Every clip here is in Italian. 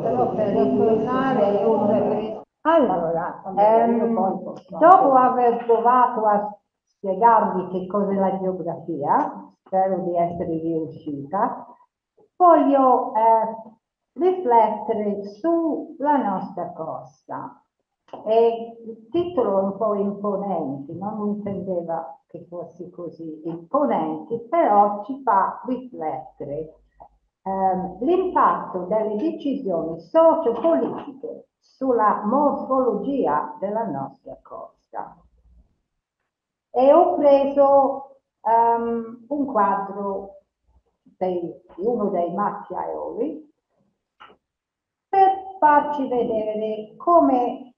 però per ritornare un allora, ehm, dopo aver provato a spiegarvi che cos'è la geografia, spero di essere riuscita, voglio eh, riflettere sulla nostra costa. E il titolo è un po' imponente, non intendeva che fosse così imponente, però ci fa riflettere ehm, l'impatto delle decisioni sociopolitiche sulla morfologia della nostra costa. E ho preso um, un quadro di uno dei macchiaioli per farci vedere come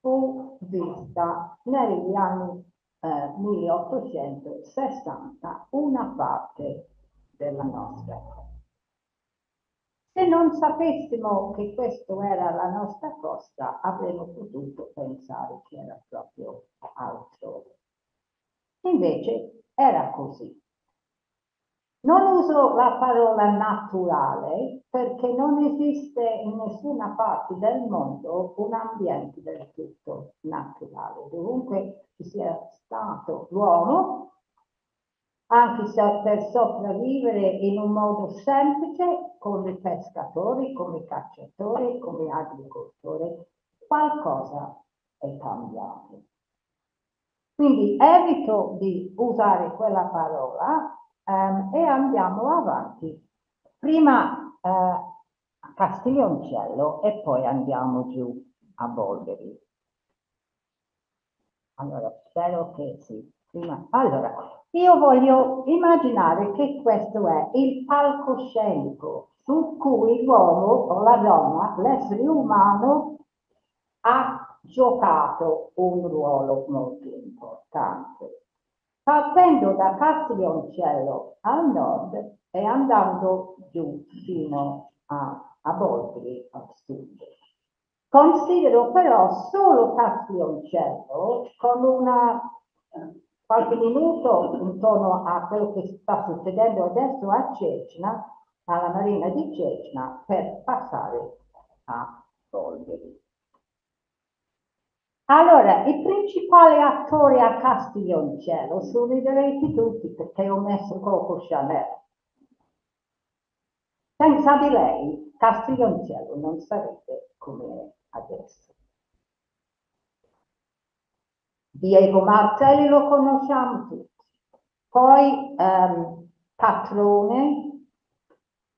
fu vista negli anni eh, 1860 una parte della nostra Se non sapessimo che questo era la nostra costa, avremmo potuto pensare che era proprio altro. Invece era così. Non uso la parola naturale perché non esiste in nessuna parte del mondo un ambiente del tutto naturale. Dovunque ci sia stato l'uomo, anche se per sopravvivere in un modo semplice, come pescatori, come cacciatori, come agricoltori, qualcosa è cambiato. Quindi evito di usare quella parola um, e andiamo avanti. Prima uh, a Castiglioncello e poi andiamo giù a Bolgheri. Allora, spero che sì. Prima. Allora, io voglio immaginare che questo è il palcoscenico su cui l'uomo o la donna, l'essere umano, ha giocato un ruolo molto importante partendo da Castiglioncello al nord e andando giù fino a, a Bolgri al sud. Considero però solo Castiglioncello con una qualche minuto intorno a quello che sta succedendo adesso a Cecina, alla Marina di Cecina, per passare a Bolgri. Allora, i principali attori a Castiglioncello sorriderete tutti perché ho messo Coco Chanel. Senza di lei Castiglioncello non sarebbe come adesso. Diego Martelli lo conosciamo tutti. Poi ehm, Patrone,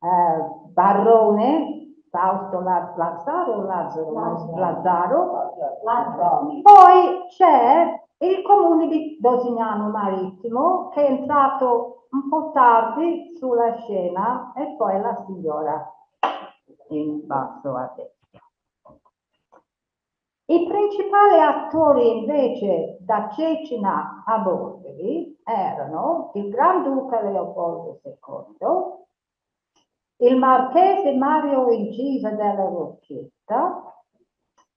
eh, Barrone, Fausto Lazzaro, Lazzaro, Lazzaro. Lazzaro. Poi c'è il comune di Dosignano Marittimo che è entrato un po' tardi sulla scena e poi la signora in basso a destra. I principali attori invece da Cecina a Bolgheri erano il Granduca Leopoldo II, il marchese Mario Incisa della Rocchetta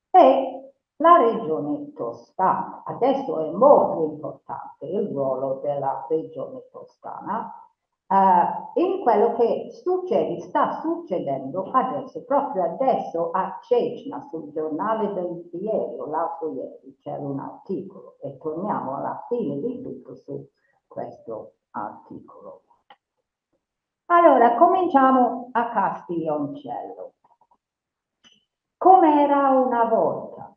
e la regione toscana. Adesso è molto importante il ruolo della regione toscana uh, in quello che succede, sta succedendo adesso, proprio adesso a Cecina, sul giornale del ieri o l'altro ieri c'era un articolo e torniamo alla fine di tutto su questo articolo. Allora, cominciamo a Castiglioncello. Com'era una volta?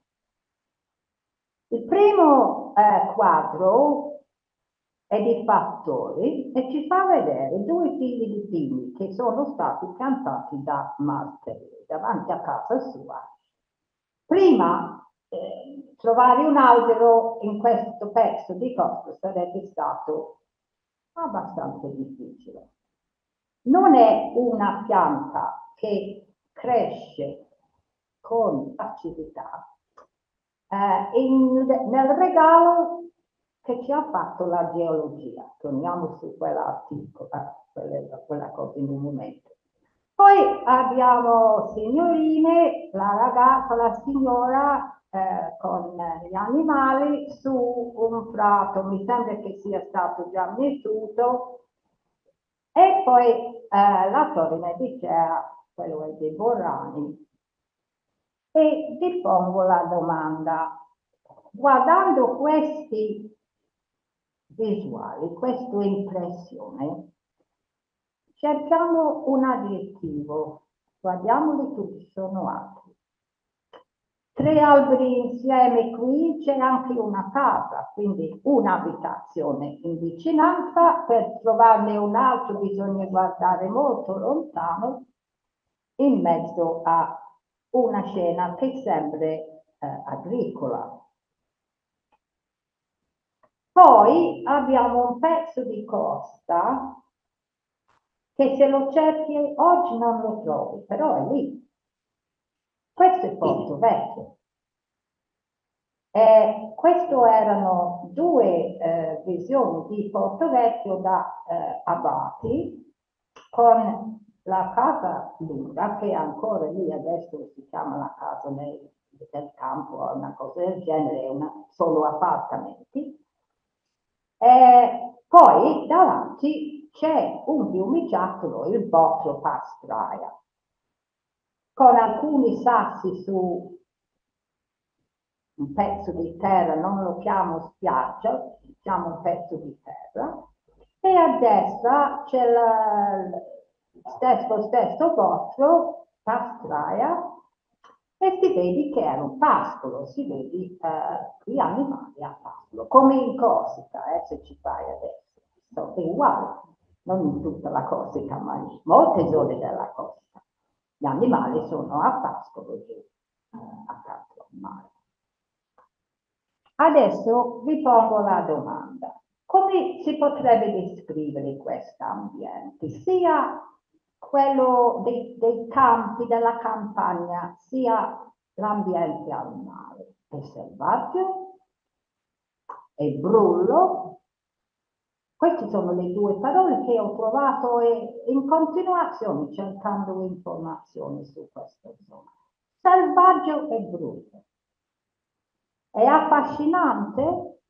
Il primo eh, quadro è di Fattori e ci fa vedere due figli di pini che sono stati piantati da Martelli davanti a casa sua. Prima eh, trovare un albero in questo pezzo di costa sarebbe stato abbastanza difficile non è una pianta che cresce con facilità. Eh, in, nel regalo che ci ha fatto la geologia, torniamo su quell'articolo, eh, quella, quella cosa in un momento. Poi abbiamo signorine, la ragazza, la signora eh, con gli animali su un prato, mi sembra che sia stato già mettuto, e poi eh, la Torre Medicea quello è di Borrani, e ti pongo la domanda. Guardando questi visuali, questa impressione, cerchiamo un aggettivo, guardiamoli tutti, sono altri. Tre alberi insieme qui c'è anche una casa, quindi un'abitazione in vicinanza, per trovarne un altro bisogna guardare molto lontano in mezzo a una scena che sembra eh, agricola. Poi abbiamo un pezzo di costa che se lo cerchi oggi non lo trovi, però è lì. Questo è Porto Vecchio. Eh, queste erano due eh, visioni di Porto Vecchio da eh, Abati con la casa lunga che è ancora lì adesso si chiama la casa nel, del campo o una cosa del genere, una, solo appartamenti. E poi davanti c'è un fiumiciattolo, il Bocchio Pastraia, con alcuni sassi su un pezzo di terra, non lo chiamo spiaggia, diciamo un pezzo di terra, e a destra c'è lo stesso, stesso boccio, pastraia, e si vede che era un pascolo, si vede eh, gli animali a pascolo, come in Corsica, eh, se ci fai adesso, so, è uguale, non in tutta la Corsica, ma in molte zone della Corsica. Gli animali sono a pascolo giù, eh, accanto al mare. Adesso vi pongo la domanda. Come si potrebbe descrivere questo ambiente? Sia quello dei, dei campi, della campagna, sia l'ambiente al mare. È selvaggio, è brullo. Queste sono le due parole che ho trovato in continuazione cercando informazioni su questa zona. Selvaggio e brullo. È affascinante,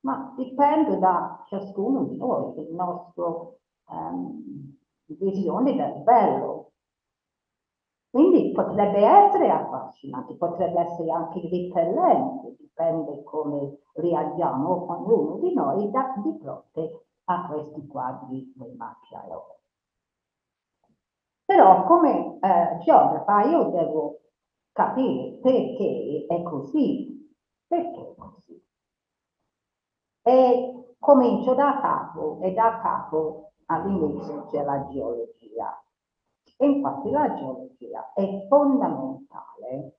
ma dipende da ciascuno di noi, il nostro um, visione del bello. Quindi potrebbe essere affascinante, potrebbe essere anche ripellente, dipende come reagiamo ognuno di noi da, di fronte a questi quadri del Macchiaiolo. Però come eh, geografa io devo capire perché è così, perché è così. E comincio da capo e da capo all'inizio c'è la geologia. E infatti la geologia è fondamentale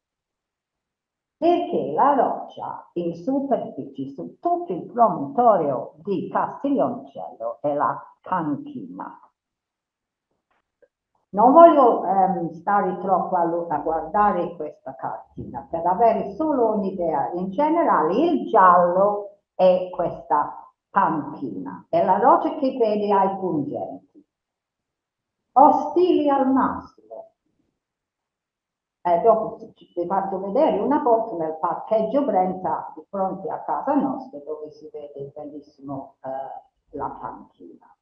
perché la roccia in superficie su tutto il promontorio di Castiglioncello è la canchina. Non voglio ehm, stare troppo a, a, guardare questa cartina per avere solo un'idea. In generale il giallo è questa panchina, è la roccia che vede ai pungenti, ostili al massimo. Eh, dopo vi faccio vedere una volta nel parcheggio Brenta di fronte a casa nostra dove si vede benissimo eh, la panchina.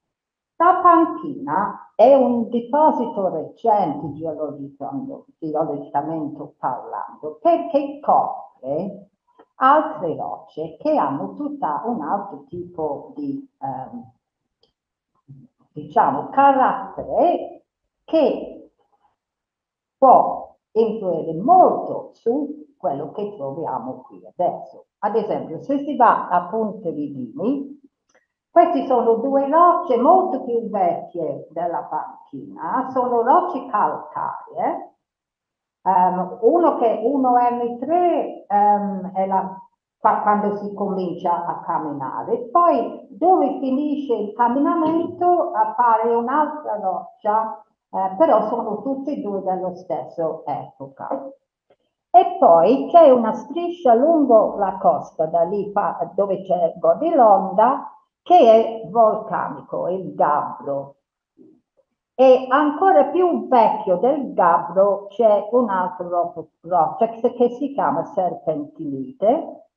La panchina è un deposito recente geologicamente parlando perché copre altre rocce che hanno tutta un altro tipo di, ehm, diciamo, carattere che può influire molto su quello che troviamo qui adesso. Ad esempio, se si va a Ponte Vidini, queste sono due rocce molto più vecchie della panchina, sono rocce calcaree, Um, uno che 1M3 um, è la, quando si comincia a camminare, poi dove finisce il camminamento appare un'altra roccia, eh, però sono tutte e due dello stesso epoca. E poi c'è una striscia lungo la costa, da lì dove c'è Godilonda, che è vulcanico, il Gabbro. E ancora più vecchio del gabbro c'è un altro roccia che si chiama serpentinite,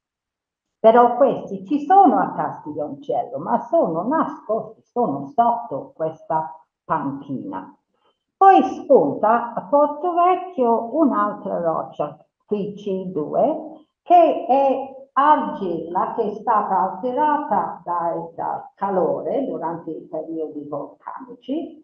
però questi ci sono a Castiglioncello, ma sono nascosti, sono sotto questa panchina. Poi spunta a Porto Vecchio un'altra roccia, qui C2, che è argilla che è stata alterata dal, dal calore durante i periodi vulcanici,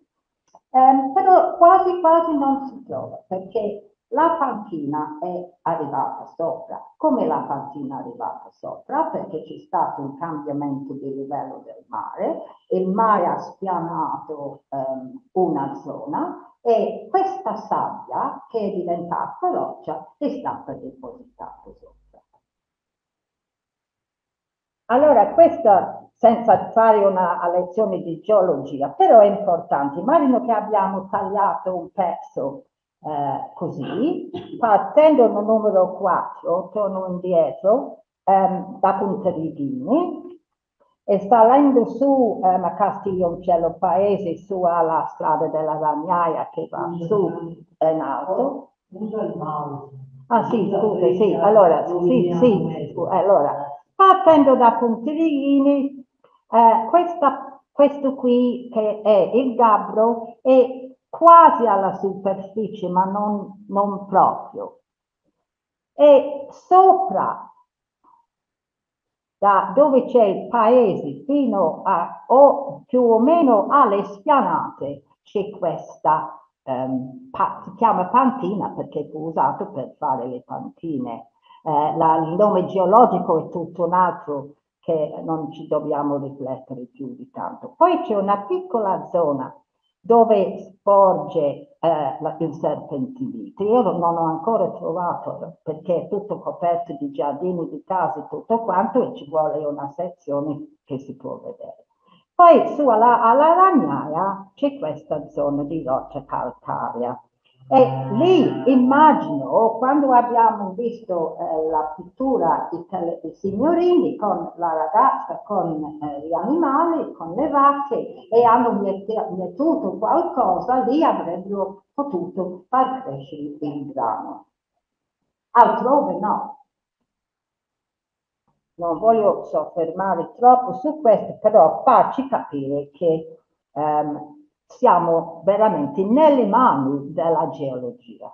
ehm, però quasi quasi non si trova perché la panchina è arrivata sopra. Come la panchina è arrivata sopra? Perché c'è stato un cambiamento di livello del mare, il mare ha spianato ehm, una zona e questa sabbia che è diventata roccia è stata depositata sopra. Allora, questo senza fare una lezione di geologia, però è importante. Immagino che abbiamo tagliato un pezzo eh, così, partendo dal numero 4, torno indietro, ehm, da Punta Ridini, e salendo su ehm, a Castiglioncello Paese, su alla strada della Ragnaia che va su in alto. Ah sì, scusa, sì, allora, sì, sì, allora, partendo da Puntirini, eh, questa, questo qui che è il gabbro è quasi alla superficie ma non, non proprio. E sopra, da dove c'è il paese fino a o più o meno alle spianate, c'è questa, um, si chiama pantina perché fu usato per fare le pantine eh, la, il nome geologico è tutto un altro che non ci dobbiamo riflettere più di tanto. Poi c'è una piccola zona dove sporge eh, il serpentinite. Io non ho ancora trovato perché è tutto coperto di giardini, di case, tutto quanto e ci vuole una sezione che si può vedere. Poi su alla, alla Ragnaia c'è questa zona di roccia calcarea e lì immagino, quando abbiamo visto eh, la pittura dei signorini con la ragazza, con eh, gli animali, con le vacche e hanno mettuto qualcosa, lì avrebbero potuto far crescere il grano. Altrove no. Non voglio soffermare troppo su questo, però farci capire che ehm, siamo veramente nelle mani della geologia.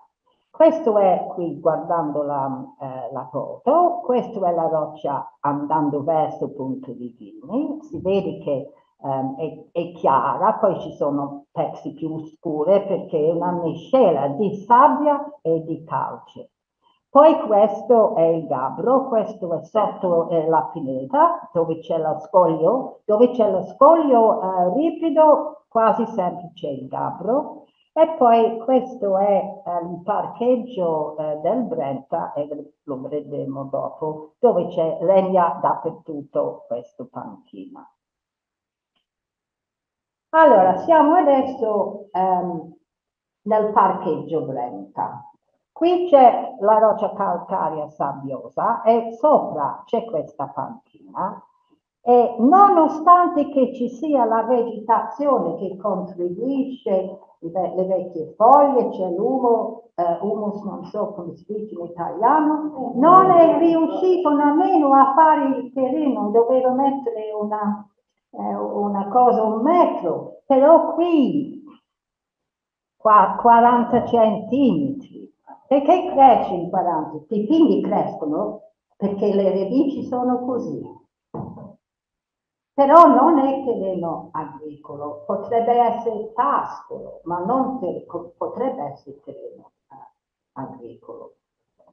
Questo è qui guardando la, eh, la foto, questa è la roccia andando verso il punto di Vini, si vede che um, è, è, chiara, poi ci sono pezzi più scure perché è una miscela di sabbia e di calce. Poi questo è il gabbro, questo è sotto eh, la pineta, dove c'è lo scoglio, dove c'è lo scoglio eh, ripido quasi sempre c'è il gabbro e poi questo è eh, il parcheggio eh, del Brenta e lo vedremo dopo dove c'è legna dappertutto questo panchina. Allora, siamo adesso ehm, nel parcheggio Brenta. Qui c'è la roccia calcarea sabbiosa e sopra c'è questa panchina e nonostante che ci sia la vegetazione che contribuisce, le vecchie foglie, c'è l'umo, eh, humus non so come si dice in italiano, non è riuscito nemmeno a fare il terreno, doveva mettere una, eh, una cosa, un metro, però qui qua 40 centimetri, perché cresce in 40? I pini crescono perché le radici sono così però non è terreno agricolo, potrebbe essere pascolo, ma non ter- potrebbe essere terreno eh, agricolo.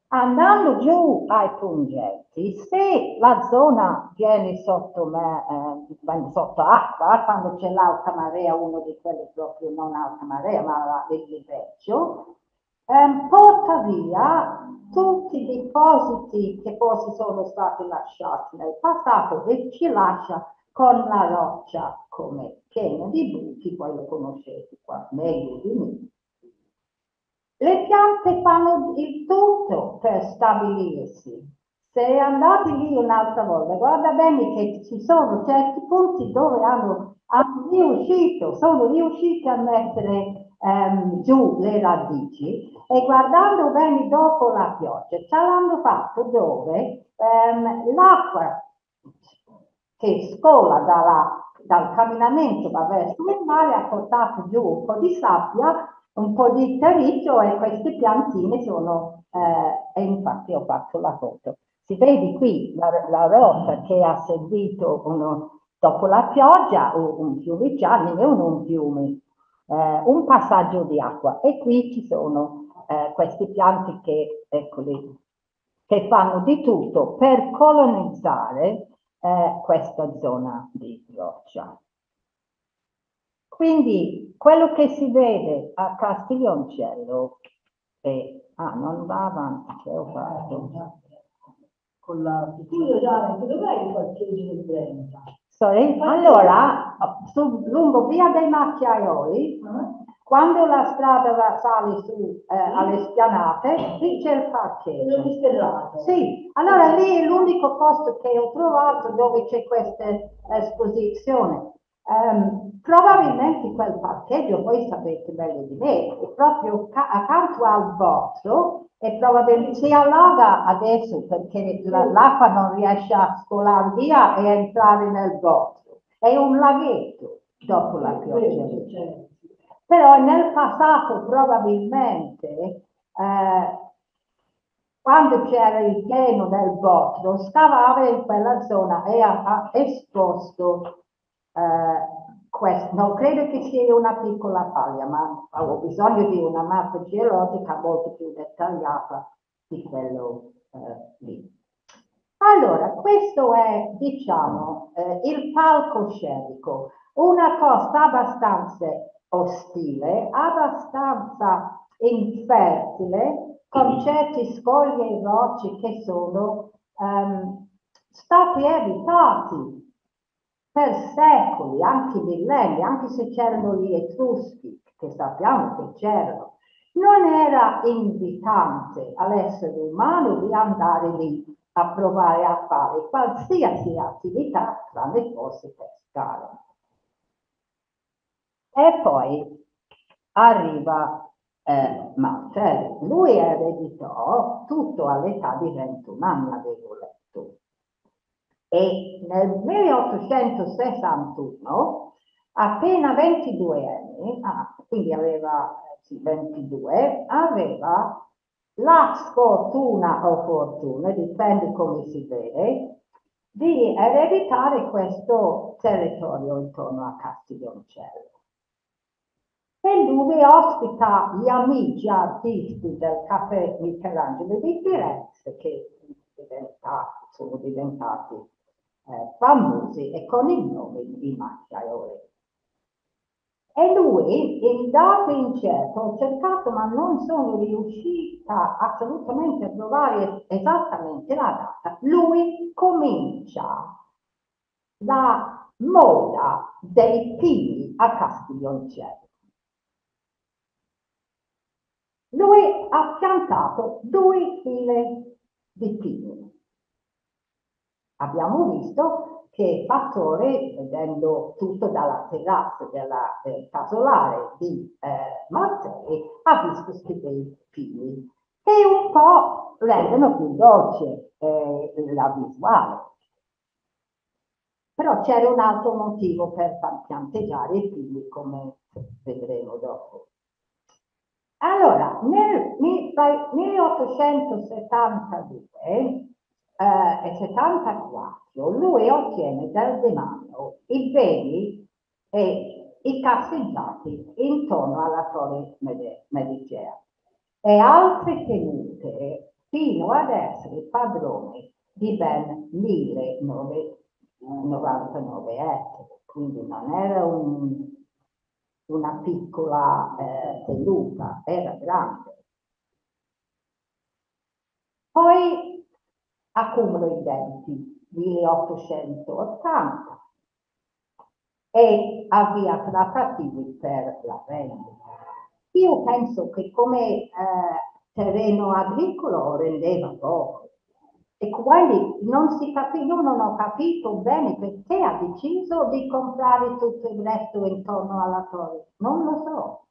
Andando giù ai pungenti, se la zona viene sotto, me, eh, sotto acqua, quando c'è l'alta marea, uno di quelli proprio non alta marea, ma il livello, eh, porta via tutti i depositi che poi sono stati lasciati nel passato e ci lascia con la roccia come piena di buchi, poi lo conoscete qua meglio di me. Le piante fanno il tutto per stabilirsi. Se andate lì un'altra volta, guarda bene che ci sono certi punti dove hanno, hanno riuscito, sono riusciti a mettere um, giù le radici e guardando bene dopo la pioggia, ce l'hanno fatto dove um, l'acqua che scola dalla, dal camminamento da verso il mare ha portato giù un po' di sabbia un po' di terriccio e queste piantine sono, eh, e infatti ho fatto la foto. Si vede qui la, la rotta che ha seguito uno, dopo la pioggia, un fiume giallo, non un fiume, eh, un passaggio di acqua e qui ci sono eh, queste piante che, eccoli, che fanno di tutto per colonizzare eh, questa zona di roccia. Quindi quello che si vede a Castiglioncello è... Ah, non va avanti, che ho fatto? Con la... Scusa Gianni, dov'è il parcheggio del 30? Sorry? Allora, su, lungo via dei macchiaioli, uh-huh. quando la strada sale su eh, alle spianate, lì c'è il parcheggio. Sì, allora lì è l'unico posto che ho trovato dove c'è questa esposizione. Um, probabilmente quel parcheggio, voi sapete meglio di me, è proprio accanto al vostro e probabilmente si allaga adesso perché l'acqua non riesce a scolare via e entrare nel vostro. È un laghetto dopo la pioggia. Però nel passato probabilmente eh, quando c'era il pieno del botto, scavava in quella zona e ha esposto eh, questo. Non credo che sia una piccola faglia, ma ho bisogno di una mappa geologica molto più dettagliata di quello eh, lì. Allora, questo è, diciamo, eh, il palcoscenico, una costa abbastanza ostile, abbastanza infertile, con certi scogli e rocce che sono um, stati evitati per secoli, anche millenni, anche se c'erano gli Etruschi, che sappiamo che c'erano, non era invitante all'essere umano di andare lì a provare a fare qualsiasi attività tranne fosse pescare. E poi arriva eh, Martelli. Lui ereditò tutto all'età di 21 anni, avevo letto e nel 1861, appena 22 anni, ah, quindi aveva sì, 22, aveva la sfortuna o fortuna, dipende come si vede, di ereditare questo territorio intorno a Castiglioncello. E lui ospita gli amici artisti del caffè Michelangelo di Firenze che sono diventati eh, famosi e con il nome di Macchiaioli. E lui, in data incerta, ho cercato ma non sono riuscita assolutamente a trovare esattamente la data, lui comincia la moda dei pini a Castiglioncello. Lui ha piantato due file di pini abbiamo visto che Fattore, vedendo tutto dalla terrazza della eh, casolare di eh, Martelli, ha visto questi bei figli che un po' rendono più dolce eh, la visuale. Però c'era un altro motivo per pianteggiare i figli, come vedremo dopo. Allora, nel 1872 eh, e 74 lui ottiene dal demanio i beni e i casseggiati intorno alla torre Medicea e altre tenute fino ad essere padrone di ben 1099 ettari, quindi non era un, una piccola eh, tenuta, era grande. Poi accumulo i denti 1880 e avvia trattativi per la vendita. Io penso che come eh, terreno agricolo rendeva poco e quindi non si capisce, io non ho capito bene perché ha deciso di comprare tutto il resto intorno alla torre, non lo so,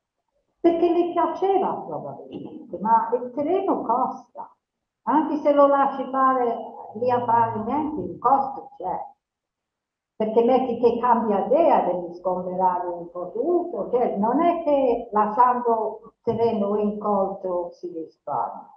perché le piaceva probabilmente, ma il terreno costa. Anche se lo lasci fare lì a fare niente, il costo c'è. perché metti che cambia idea, devi sgomberare un po' tutto, cioè non è che lasciando terreno incolto si risparmia.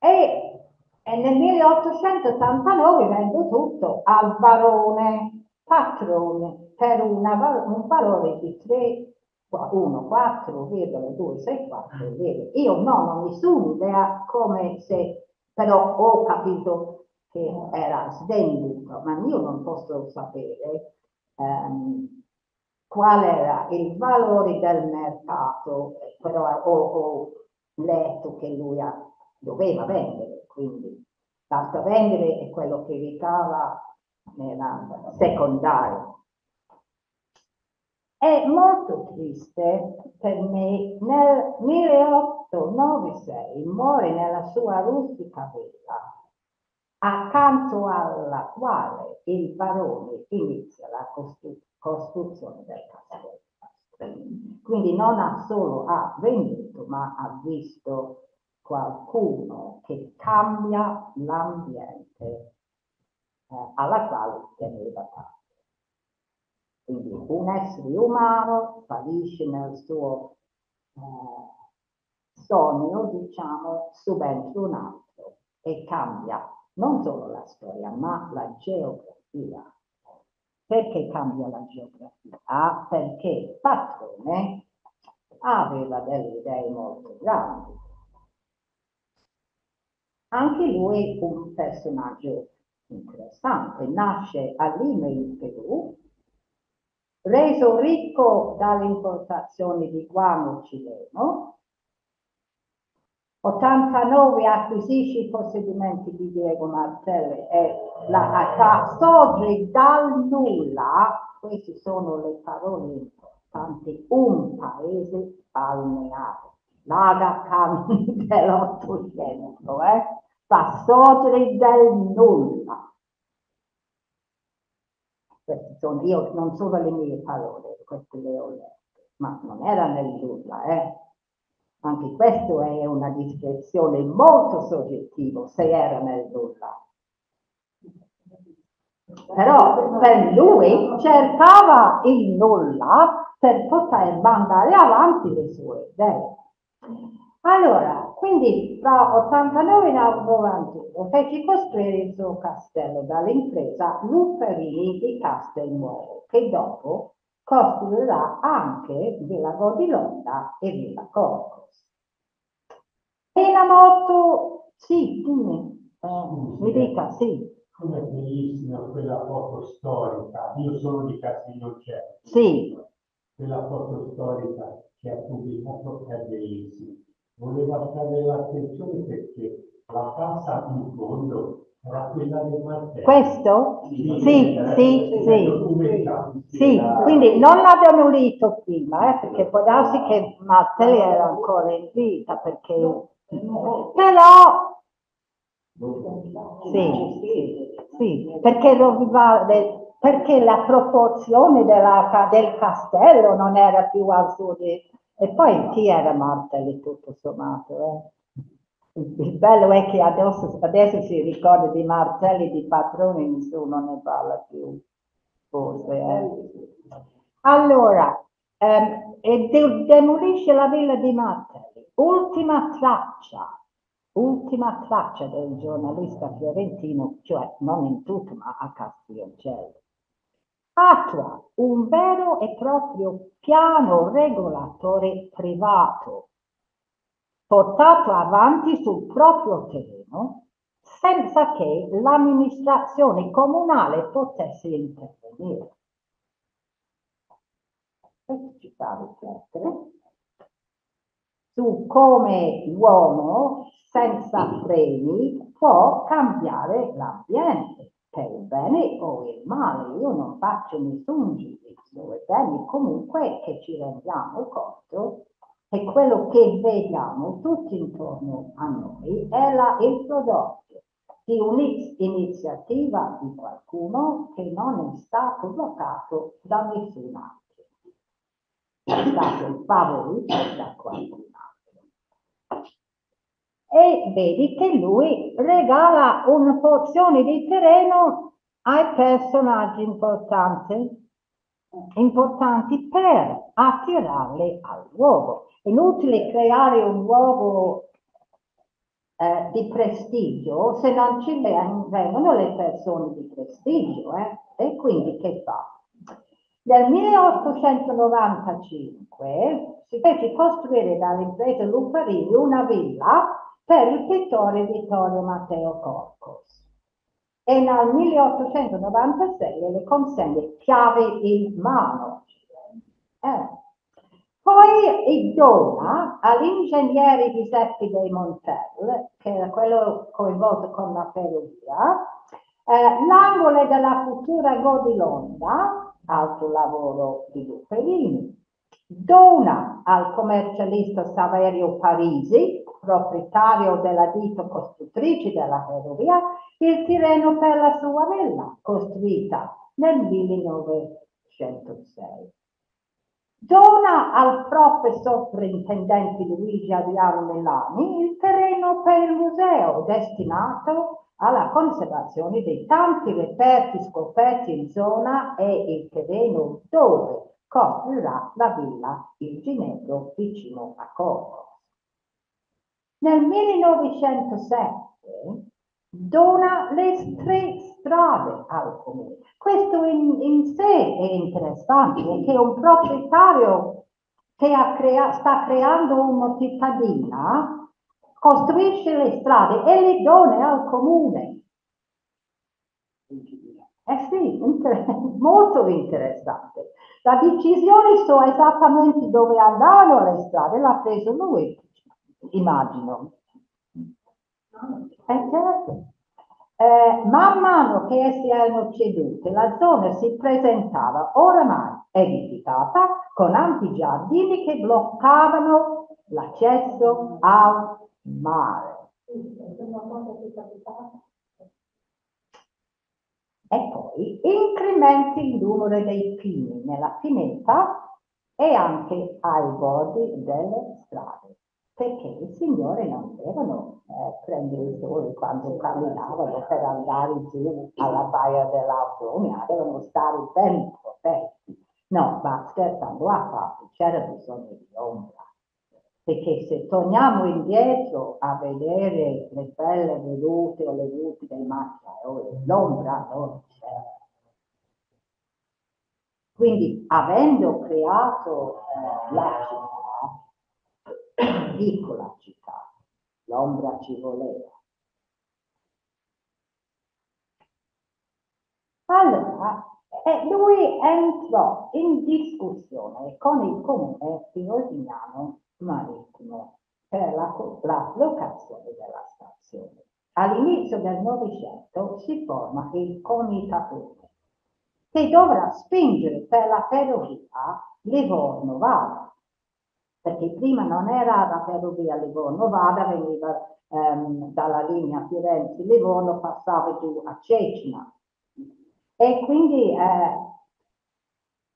E, e nel 1889 vendo tutto al barone patrone per una, un valore di 3 1, 4,264 lire. Io non ho nessuna idea come se, però ho capito che era svenduto, ma io non posso sapere um, qual era il valore del mercato, però ho, ho letto che lui ha, doveva vendere, quindi basta vendere e quello che ricava era secondario. È molto triste per me, nel 1896 muore nella sua rustica villa accanto alla quale il barone inizia la costru costruzione del castello. Quindi non ha solo ha venduto, ma ha visto qualcuno che cambia l'ambiente eh, alla quale teneva parte. Quindi un essere umano sparisce nel suo eh, sogno, diciamo, subentra un altro e cambia non solo la storia, ma la geografia. Perché cambia la geografia? Ah, perché patrone aveva delle idee molto grandi. Anche lui un personaggio interessante, nasce a Lima in Perù, reso ricco dalle importazioni di guano cileno, 89 acquisisce i possedimenti di Diego Martelli e la custode dal nulla, queste sono le parole importanti, un paese balneare, l'aga Camini dell'Ottocento, eh? Passodri del nulla. Queste sono, io non sono le mie parole, queste le ho lette, ma non era nel nulla, eh? Anche questo è una descrizione molto soggettiva, se era nel nulla. Però per lui cercava il nulla per poter mandare avanti le sue idee. Allora, quindi tra 89 e 91 fece costruire il suo castello dall'impresa Luperini di Castelnuovo, che dopo costruirà anche Villa Godilonda e Villa Corcos. Era molto, sì, dimmi, eh, mi dica, sì. Come è bellissima quella foto storica, io sono di Castiglioncello. Sì. Quella foto storica che ha pubblicato è bellissima. Voleva fare l'attenzione perché la casa in fondo era quella del martello. Questo? Sì, Sì, sì, sì. documentato. Sì, Era- quindi non l'ha demolito prima, eh, perché può darsi che Martelli era ancora in vita, perché... Però Sì, sì, sì, perché, de- perché la proporzione della del castello non era più al suo di... E poi chi era Martelli tutto sommato? eh? Il bello è che adesso, adesso si ricorda di Martelli, di Patroni, nessuno ne parla più, forse. eh. Allora, ehm, e de- demolisce la villa di Martelli. Ultima traccia, ultima traccia del giornalista fiorentino, cioè non in tutto, ma a Castiglioncello. Attua un vero e proprio piano regolatore privato, portato avanti sul proprio terreno, senza che l'amministrazione comunale potesse intervenire. Su come l'uomo senza freni può cambiare l'ambiente per il bene o il male. Io non faccio nessun giudizio, è bene comunque che ci rendiamo conto che quello che vediamo tutti intorno a noi è la- il prodotto di un'iniziativa di qualcuno che non è stato bloccato da nessun altro. È stato favorito da qualcun altro. E vedi che lui regala una porzione di terreno ai personaggi importanti, importanti per attirarli al luogo. Inutile creare un luogo eh, di prestigio se non ci vengono le persone di prestigio. Eh? E quindi che fa? Nel 1895 si fece costruire dall'impresa Luparini una villa per il pittore Vittorio Matteo Corcos e nel 1896 le consegne chiave in mano. Eh. Poi dona all'ingegnere Giuseppe dei Montel, che era quello coinvolto con la ferrovia, eh, l'angolo della futura Godilonda, altro lavoro di Luperini, dona al commercialista Saverio Parisi, proprietario della ditta costruttrice della ferrovia, il terreno per la sua villa, costruita nel 1906. Dona al proprio sovrintendente Luigi Adriano Melani il terreno per il museo destinato alla conservazione dei tanti reperti scoperti in zona e il terreno dove costruirà la villa Il Ginevro vicino a Corco. Nel 1907 dona le tre strade al comune. Questo in, in sé è interessante perché un proprietario che crea, sta creando una cittadina costruisce le strade e le dona al comune. Eh sì, inter molto interessante. La decisione su esattamente dove andavano le strade l'ha preso lui, immagino. Eh, certo. Eh, man mano che esse erano cedute, la zona si presentava oramai edificata con ampi giardini che bloccavano l'accesso al mare. E poi incrementi il numero dei pini nella pineta e anche ai bordi delle strade perché i signori non devono eh, prendere il sole quando camminavano per andare giù alla baia dell'Autonia, devono stare ben protetti. No, ma scherzando a parte, c'era bisogno di ombra, perché se torniamo indietro a vedere le belle vedute o le vedute dei macchiaioli, l'ombra non c'era. Quindi, avendo creato eh, la città, piccola città, l'ombra ci voleva. Allora, eh, lui entrò in discussione con il comune di Rosignano Marittimo per la, la locazione della stazione. All'inizio del Novecento si forma il Comitatore, che dovrà spingere per la ferrovia Livorno-Vada perché prima non era la ferrovia Livorno-Vada, veniva ehm, dalla linea Firenze-Livorno, passava giù a Cecina. E quindi eh,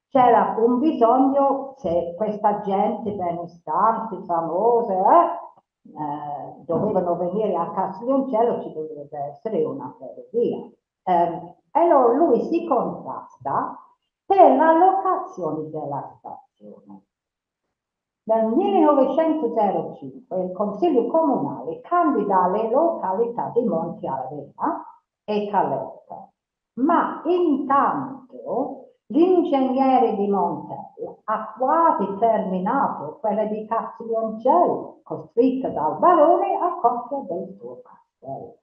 c'era un bisogno, se questa gente benestante, famosa, eh, eh, dovevano venire a Castiglioncello, ci dovrebbe essere una ferrovia. Eh, allora lui si contrasta per la locazione della stazione. Nel 1905 il Consiglio Comunale candida le località di Monte Arena e Caletta, ma intanto l'ingegnere di Montello ha quasi terminato quella di Castiglioncello, costruita dal barone a coppia del suo castello.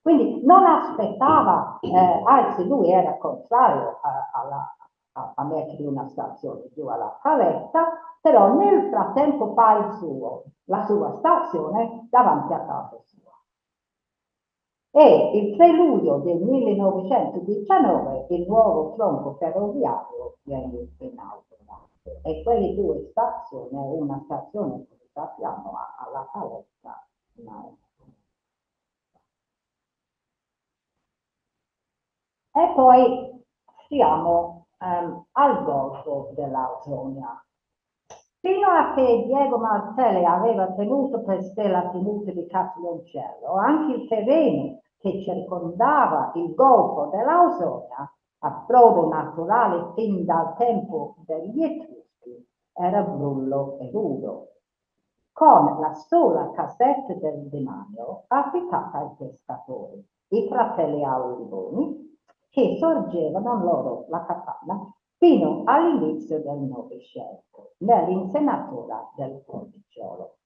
Quindi non aspettava, eh, anzi lui era contrario a, a, a, mettere una stazione giù alla Caletta, però nel frattempo fa il suo, la sua stazione davanti a casa sua. E il 3 luglio del 1919 il nuovo tronco ferroviario viene inaugurato e quelle due stazioni, una stazione come sappiamo alla Caletta, E poi siamo um, al golfo dell'Autonia. Fino a che Diego Martelli aveva tenuto per sé la tenuta di Castelloncello, anche il terreno che circondava il golfo dell'Ausonia, approdo naturale fin dal tempo degli Etruschi, era brullo e rudo, con la sola casetta del demanio affidata ai pescatori, i fratelli Auliboni, che sorgevano loro la capanna fino all'inizio del Novecento, nell'insenatura del Porticciolo.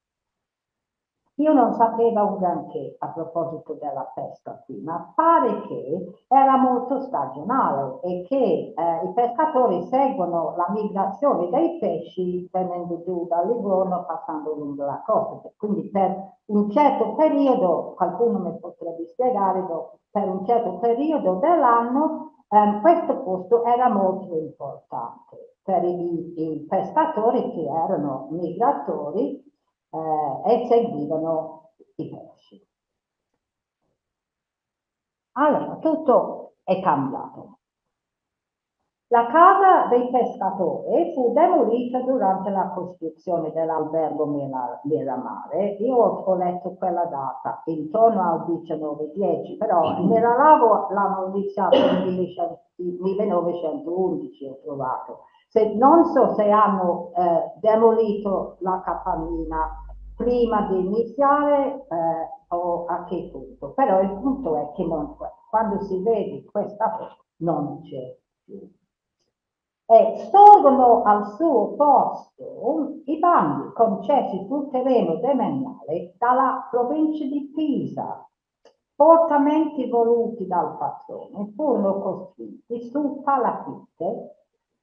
Io non sapevo un granché a proposito della pesca qui, ma pare che era molto stagionale e che eh, i pescatori seguono la migrazione dei pesci venendo giù da Livorno passando lungo la costa. Quindi per un certo periodo, qualcuno mi potrebbe spiegare, per un certo periodo dell'anno eh, questo posto era molto importante per i, i pescatori che erano migratori eh, e seguivano i pesci. Allora, tutto è cambiato. La casa dei pescatori fu demolita durante la costruzione dell'albergo Miramare. Io ho letto quella data, intorno al 1910, però Miralavo l'hanno iniziato nel 1911, ho trovato. Se, non so se hanno eh, demolito la capannina prima di iniziare eh, o a che punto, però il punto è che non, quando si vede questa foto non c'è più. E sorgono al suo posto i bandi concessi sul terreno demaniale dalla provincia di Pisa, portamenti voluti dal patrone, furono costruiti su palafitte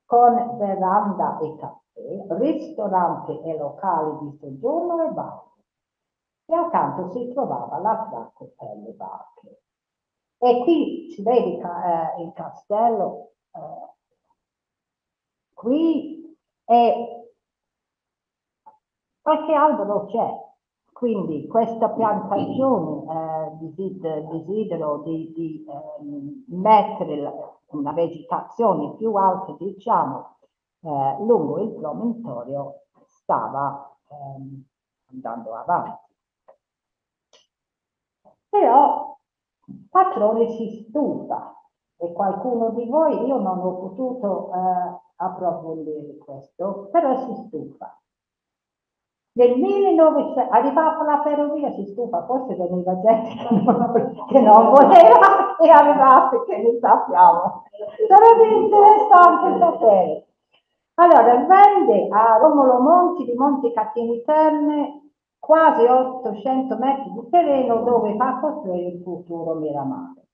con veranda e caffè, ristorante e locali di soggiorno e bar. E accanto si trovava l'attracco per le barche. E qui si vede eh, il castello, eh, qui è qualche albero c'è, quindi questa piantagione eh, desidero di, di eh, mettere una vegetazione più alta, diciamo, eh, lungo il promontorio stava ehm, andando avanti. Però Patrone si stufa e qualcuno di voi, io non ho potuto eh, approfondire questo, però si stufa. Nel 1900, arrivava la ferrovia, si stufa, forse veniva gente che non, voleva e arrivasse, che ne sappiamo. Sarebbe interessante sapere. Allora, vende a Romolo Monti di Monte Catini Terme quasi 800 metri di terreno dove fa costruire il futuro Miramare.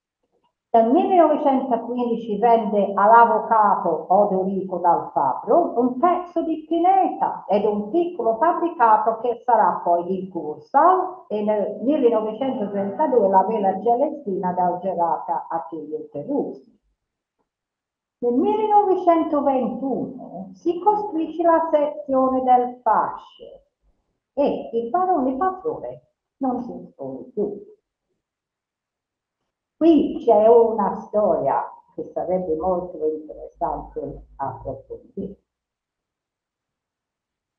Nel 1915 vende all'avvocato Odorico Dal Fabbro un pezzo di pineta ed un piccolo fabbricato che sarà poi il Cursal e nel 1932 la Villa Celestina dal Gerata a Tiglio Teruzzi. Nel 1921 si costruisce la sezione del fasce e il barone patrone non si espone più. Qui c'è una storia che sarebbe molto interessante approfondire.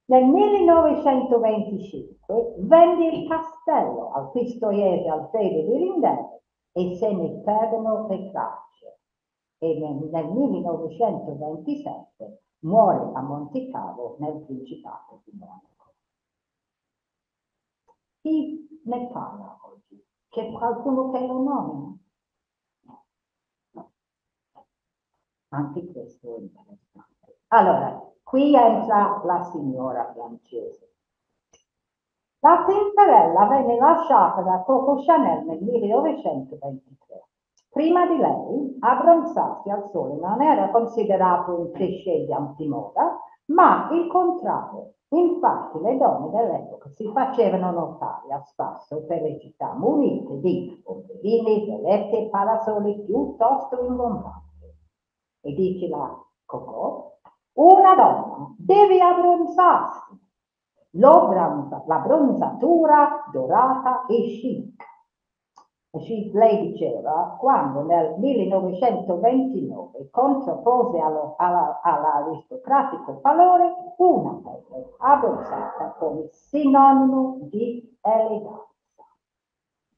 Nel 1925 vende il castello al pistoiese Alfredo di Rindello e se ne perdono le tracce. E nel, nel 1927 muore a Monticavo nel Principato di Monaco. Chi ne parla oggi? C'è qualcuno che lo nomina? Anche questo è interessante. Allora, qui entra la signora francese. La temperella venne lasciata da Coco Chanel nel 1923. Prima di lei, abbronzarsi al sole non era considerato un cliché di antimoda, ma il contrario. Infatti le donne dell'epoca si facevano notare a spasso per le città munite di ombrellini, velette e parasoli piuttosto ingombrati e dice la Cocò, una donna deve abbronzarsi. la bronzatura dorata e chic. chic. Lei diceva, quando nel 1929 contrappose all'aristocratico valore una pelle abbronzata come sinonimo di eleganza.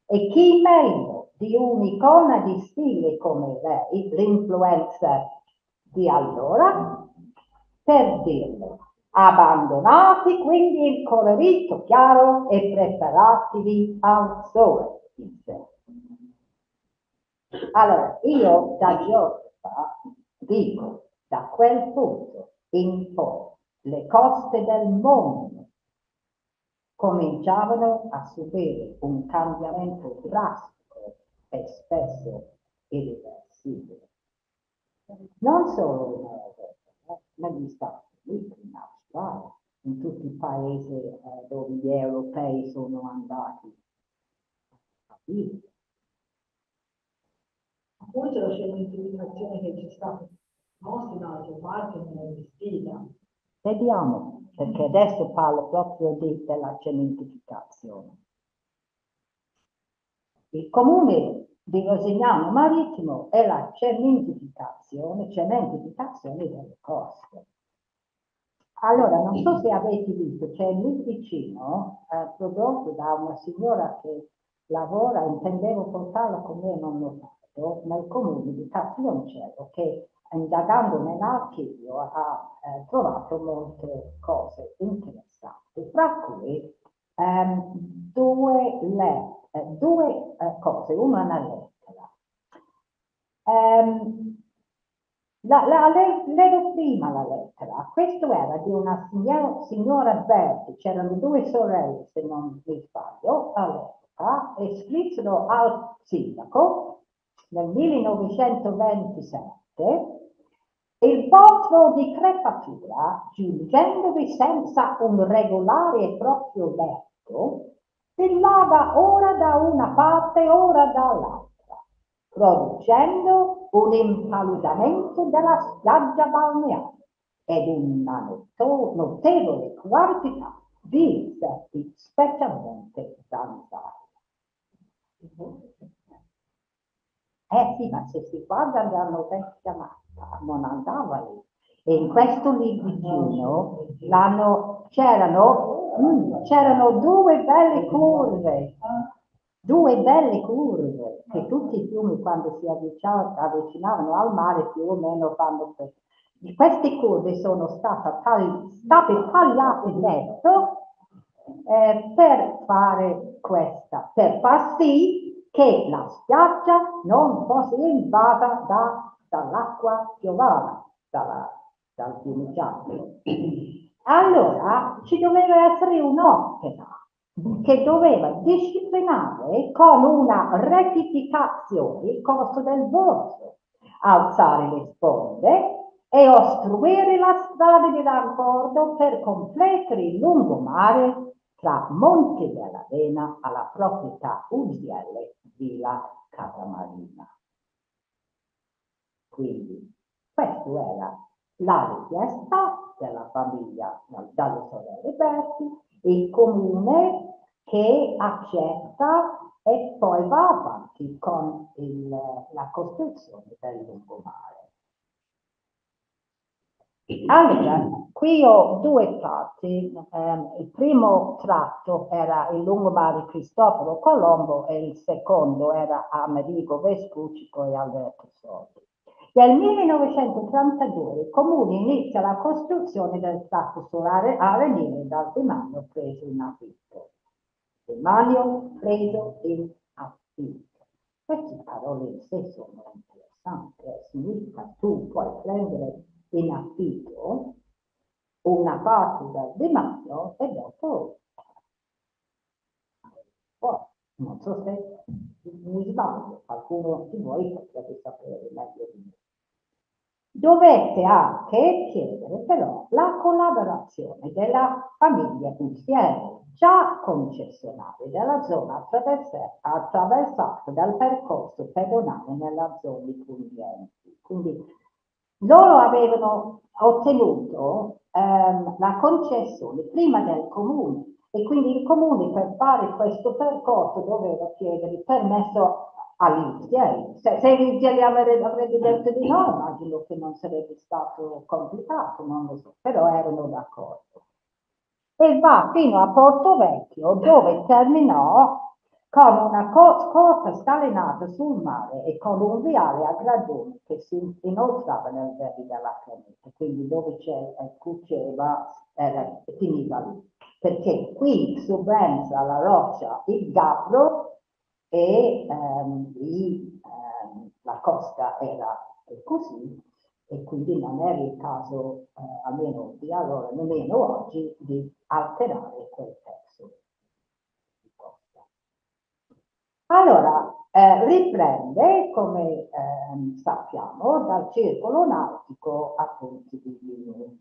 E chi meglio di un'icona di stile come lei, l'influencer di allora, per dirlo. Abbandonati quindi il colorito chiaro e preparatevi al sole, disse. Allora, io da geografa dico, da quel punto in poi, le coste del mondo cominciavano a subire un cambiamento drastico e spesso irreversibile. Non solo in Europa, negli Stati Uniti, in Australia, in tutti i paesi eh, dove gli europei sono andati a vivere. Forse la cementificazione che c'è stata nostra in altre parti non è esistita. Vediamo, perché adesso parlo proprio di, della cementificazione. Il comune di Rosignano Marittimo è la cementificazione, cementificazione delle coste. Allora, non so se avete visto, c'è lì vicino, eh, prodotto da una signora che lavora, intendevo portarlo con me, non l'ho fatto, nel comune di Castelloncello, che indagando nell'archivio ha eh, trovato molte cose interessanti, tra cui ehm, due, le, eh, due eh, cose, una una lettera. Ehm, la, la, le, leggo prima la lettera, questo era di una signora, signora Berti, c'erano due sorelle se non mi sbaglio all'epoca, e scrissero al sindaco nel 1927 il vostro di crepatura, giungendovi senza un regolare e proprio letto, lava ora da una parte, ora dall'altra, producendo un impaludamento della spiaggia balneare ed una notevole quantità di insetti specialmente zanzari. Eh sì, ma se si guarda nella vecchia mappa, non andava lì. E in questo lì vicino c'erano, mm, c'erano due belle curve, due belle curve, che tutti i fiumi quando si avvicinavano al mare più o meno fanno questo. Queste curve sono state, tagli, state tagliate dentro eh, per fare questa, per far sì che la spiaggia non fosse invasa da, dall'acqua piovana, dalla, dal fiume Giacomo. Allora ci doveva essere un'opera che doveva disciplinare con una rettificazione il costo del borso, alzare le sponde e ostruire la strada di raccordo per completare il lungomare tra Monte della Vena alla proprietà UGL Villa Catamarina. Quindi questa era la richiesta della famiglia dalle sorelle Berti, il comune che accetta e poi va avanti con il, la costruzione del lungomare. Allora, qui ho due tratti. Eh, il primo tratto era il lungomare Cristoforo Colombo e il secondo era Amerigo Vespucci e Alberto Sordi. Nel 1932 il comune inizia la costruzione del tratto solare a venire dal demanio preso in affitto. Demanio preso in affitto. Queste parole in sé sono interessanti, eh. significa tu puoi prendere in affitto una parte del demanio e dopo poi non so se mi sbaglio, qualcuno di voi potrebbe sapere meglio di me. Dovette anche chiedere però la collaborazione della famiglia insieme, già concessionaria della zona attraversata dal percorso pedonale nella zona di Puglienti. Quindi loro avevano ottenuto ehm, la concessione prima del comune e quindi il comune per fare questo percorso doveva chiedere permesso all'Insieme. Se, se l'Insieme avrebbe, detto di no, immagino che non sarebbe stato complicato, non lo so, però erano d'accordo. E va fino a Porto Vecchio dove terminò con una co costa stalinata sul mare e con un viale a gradoni che si inoltrava nel verde della pianeta, quindi dove c'è cuceva era, finiva lì, perché qui subentra la roccia il gabbro e ehm, lì ehm, la costa era così e quindi non era il caso, eh, almeno di allora, nemmeno oggi, di alterare quel pezzo di costa. Allora, eh, riprende, come eh, sappiamo, dal circolo nautico a punti di Vino.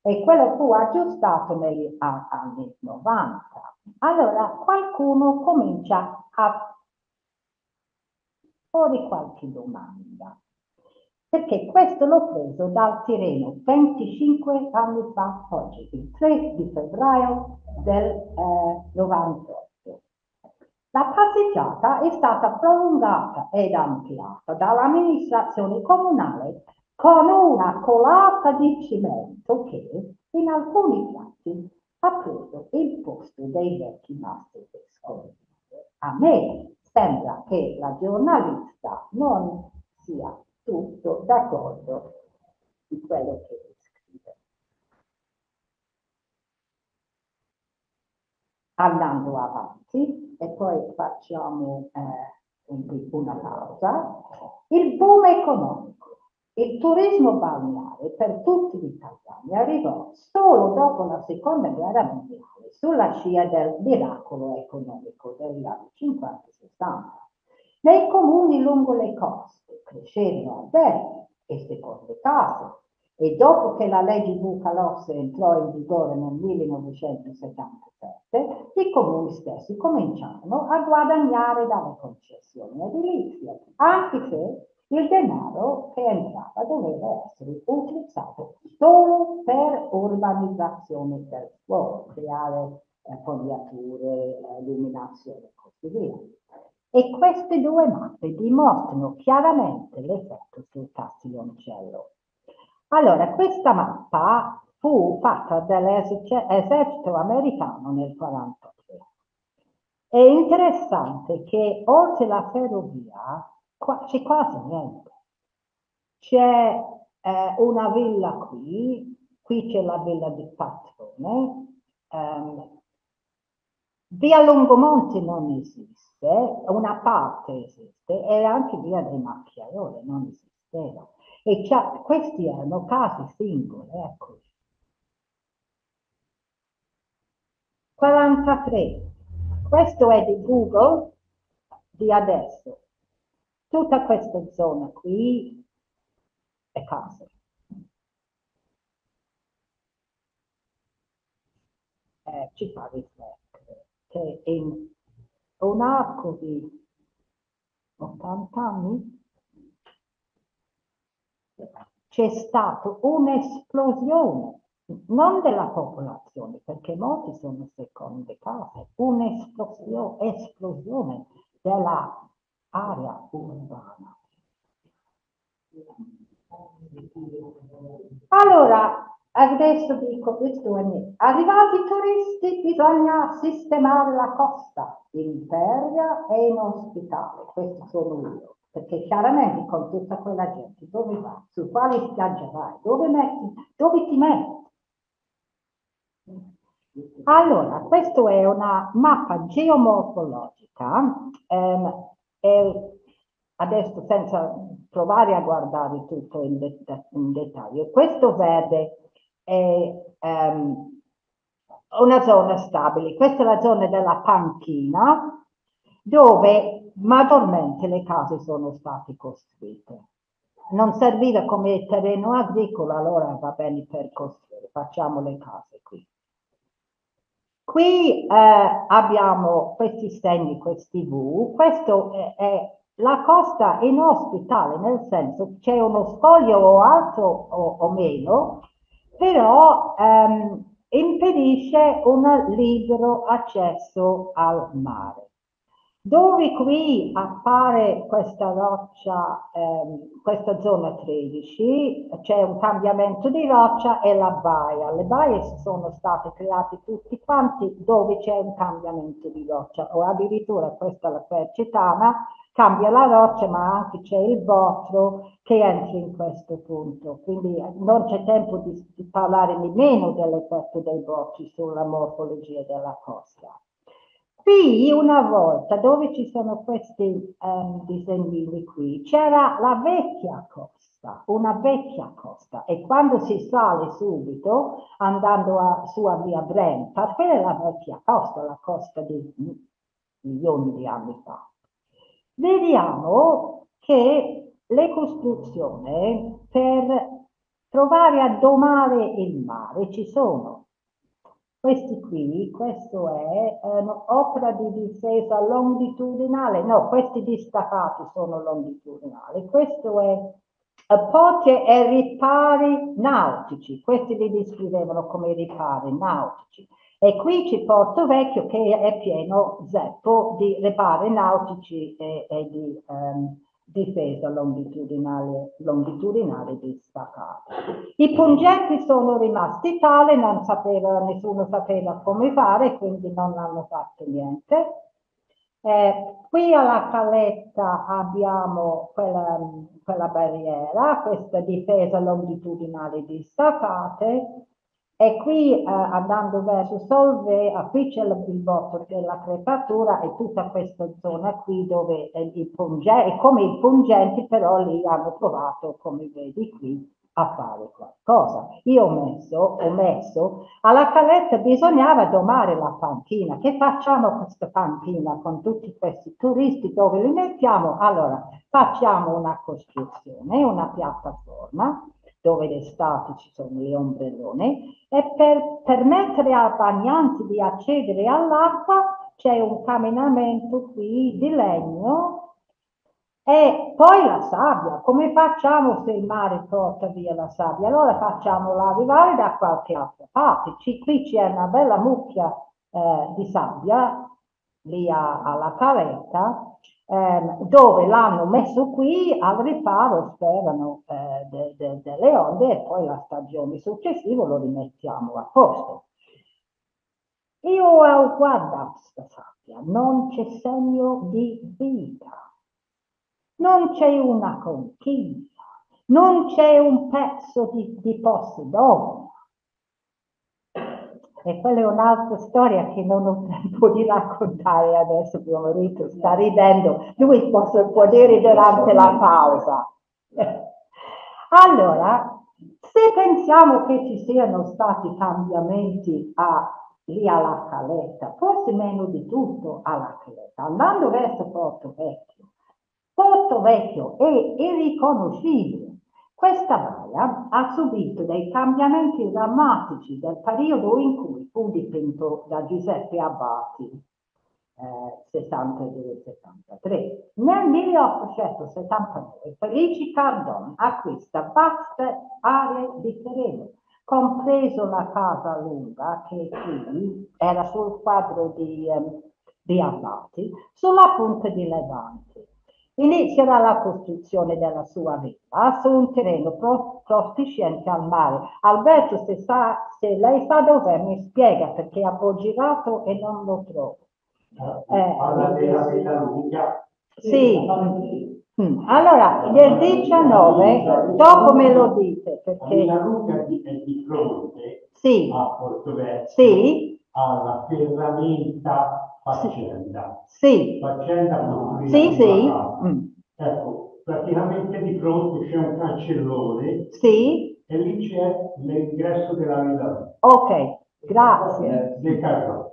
E quello fu aggiustato negli anni 90. Allora, qualcuno comincia a porre qualche domanda perché questo l'ho preso dal Tireno 25 anni fa, oggi, il 3 di febbraio del eh, 98. La passeggiata è stata prolungata ed ampliata dall'amministrazione comunale con una colata di cemento che in alcuni tratti ha preso il posto dei vecchi mastri pescoli. A me sembra che la giornalista non sia tutto d'accordo di quello che scrive. Andando avanti e poi facciamo eh, una pausa. Il boom economico, il turismo balneare per tutti gli italiani arrivò solo dopo la seconda guerra mondiale sulla scia del miracolo economico degli anni 50-60. Nei comuni lungo le coste crescevano alberghi e seconde case e dopo che la legge Bucalosse entrò in vigore nel 1977, i comuni stessi cominciarono a guadagnare dalle concessioni edilizie, anche se il denaro che entrava doveva essere utilizzato solo per urbanizzazione del suolo, creare eh, fogliature, eh, illuminazione e così via. E queste due mappe dimostrano chiaramente l'effetto sul castiloncello. Allora, questa mappa fu fatta dall'esercito americano nel 1943. È interessante che oltre la ferrovia c'è quasi niente. C'è eh, una villa qui, qui c'è la villa di Patrone, um, via Longomonte non esiste una parte esiste e anche via dei macchiaioli non esisteva. E questi erano casi singoli, ecco. 43. Questo è di Google di adesso. Tutta questa zona qui è casa. Eh, ci fa riflettere che in un arco di 80 anni c'è stata un'esplosione, non della popolazione, perché molti sono seconde case, un'esplosione dell'area urbana. Allora, Adesso dico questione. Arrivati turisti bisogna sistemare la costa imperia e inospitale. Questo sono io. Perché chiaramente con tutta quella gente dove vai? Su quali spiagge vai? Dove, metti, dove ti metti? Allora, questa è una mappa geomorfologica. Ehm, e adesso senza provare a guardare tutto in, det in dettaglio, questo verde è um, una zona stabile. Questa è la zona della panchina dove maggiormente le case sono state costruite. Non serviva come terreno agricolo, allora va bene per costruire, facciamo le case qui. Qui eh, abbiamo questi segni, questi V, questo è, è la costa inospitale, nel senso che c'è uno scoglio o alto o, o meno, però ehm, impedisce un libero accesso al mare. Dove qui appare questa roccia, ehm, questa zona 13, c'è un cambiamento di roccia e la baia. Le baie sono state create tutti quanti dove c'è un cambiamento di roccia, o addirittura questa è la quercitana, cambia la roccia ma anche c'è il botro che entra in questo punto. Quindi non c'è tempo di, di parlare nemmeno dell'effetto dei botri sulla morfologia della costa. Qui una volta dove ci sono questi um, disegnini qui c'era la vecchia costa, una vecchia costa e quando si sale subito andando a, su a via Brenta, quella è la vecchia costa, la costa di milioni di anni fa. Vediamo che le costruzioni per provare a domare il mare ci sono questi qui, questo è un'opera um, di difesa longitudinale, no, questi distaccati sono longitudinali, questo è porte e ripari nautici, questi li descrivevano come ripari nautici. E qui c'è Porto Vecchio che è pieno zeppo di ripari nautici e, e di um, difesa longitudinale, longitudinale distaccata. I pungenti sono rimasti tali, non sapeva, nessuno sapeva come fare, quindi non hanno fatto niente. Eh, qui alla caletta abbiamo quella, quella barriera, questa difesa longitudinale distaccate, e qui eh, andando verso Solve, qui c'è il botto della crepatura e tutta questa zona qui dove i pungenti, come i pungenti però lì hanno provato, come vedi qui, a fare qualcosa. Io ho messo, ho messo, alla caletta bisognava domare la panchina. Che facciamo questa panchina con tutti questi turisti? Dove li mettiamo? Allora, facciamo una costruzione, una piattaforma, dove d'estate ci sono le ombrellone, e per permettere ai bagnanti di accedere all'acqua c'è un camminamento qui di legno e poi la sabbia. Come facciamo se il mare porta via la sabbia? Allora facciamola arrivare da qualche altra parte. Ci, qui c'è una bella mucchia eh, di sabbia lì a, alla caletta ehm, dove l'hanno messo qui al riparo, sperano, eh, de, de, delle onde e poi la stagione successiva lo rimettiamo a posto. Io ho guardato questa sabbia, non c'è segno di vita, non c'è una conchiglia, non c'è un pezzo di, di Posidonia. E quella è un'altra storia che non ho tempo di raccontare adesso, mio marito sta ridendo, lui può, può dire durante la pausa. Allora, se pensiamo che ci siano stati cambiamenti a, lì alla caletta, forse meno di tutto alla caletta, andando verso Porto Vecchio, Porto Vecchio è irriconoscibile. Questa baia ha subito dei cambiamenti drammatici del periodo in cui fu dipinto da Giuseppe Abbati, 62-73. Nel 1879 Parigi Cardon acquista vaste aree di terreno, compreso la Casa Lunga, che qui era sul quadro di, um, di Abbati, sulla punta di Levante. Inizierà la costruzione della sua villa su un terreno prospiciente al mare. Alberto, se, sa, se lei sa dov'è, mi spiega perché ho girato e non lo trovo. Eh, Parla della villa lunga. Sì. Mm. Allora, nel 19, dopo me lo dite, perché... La lunga è di fronte sì. a Porto Vecchio, sì. alla ferramenta faccenda. Sì. Faccenda Sì, sì. Mm. Ecco, praticamente di fronte c'è un cancellone. Sì. E lì c'è l'ingresso della villa. Ok, grazie. Carlo.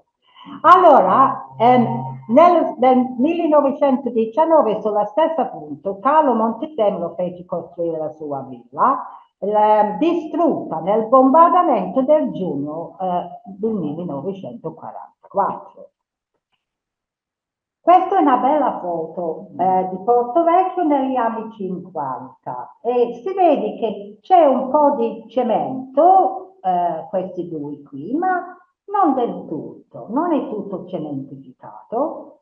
Allora, ehm, nel, nel, 1919 sulla stessa punto Carlo Montesemolo fece costruire la sua villa la, distrutta nel bombardamento del giugno eh, del 1944. Questa è una bella foto eh, di Porto Vecchio negli anni 50 e si vede che c'è un po' di cemento, eh, questi due qui, ma non del tutto, non è tutto cementificato.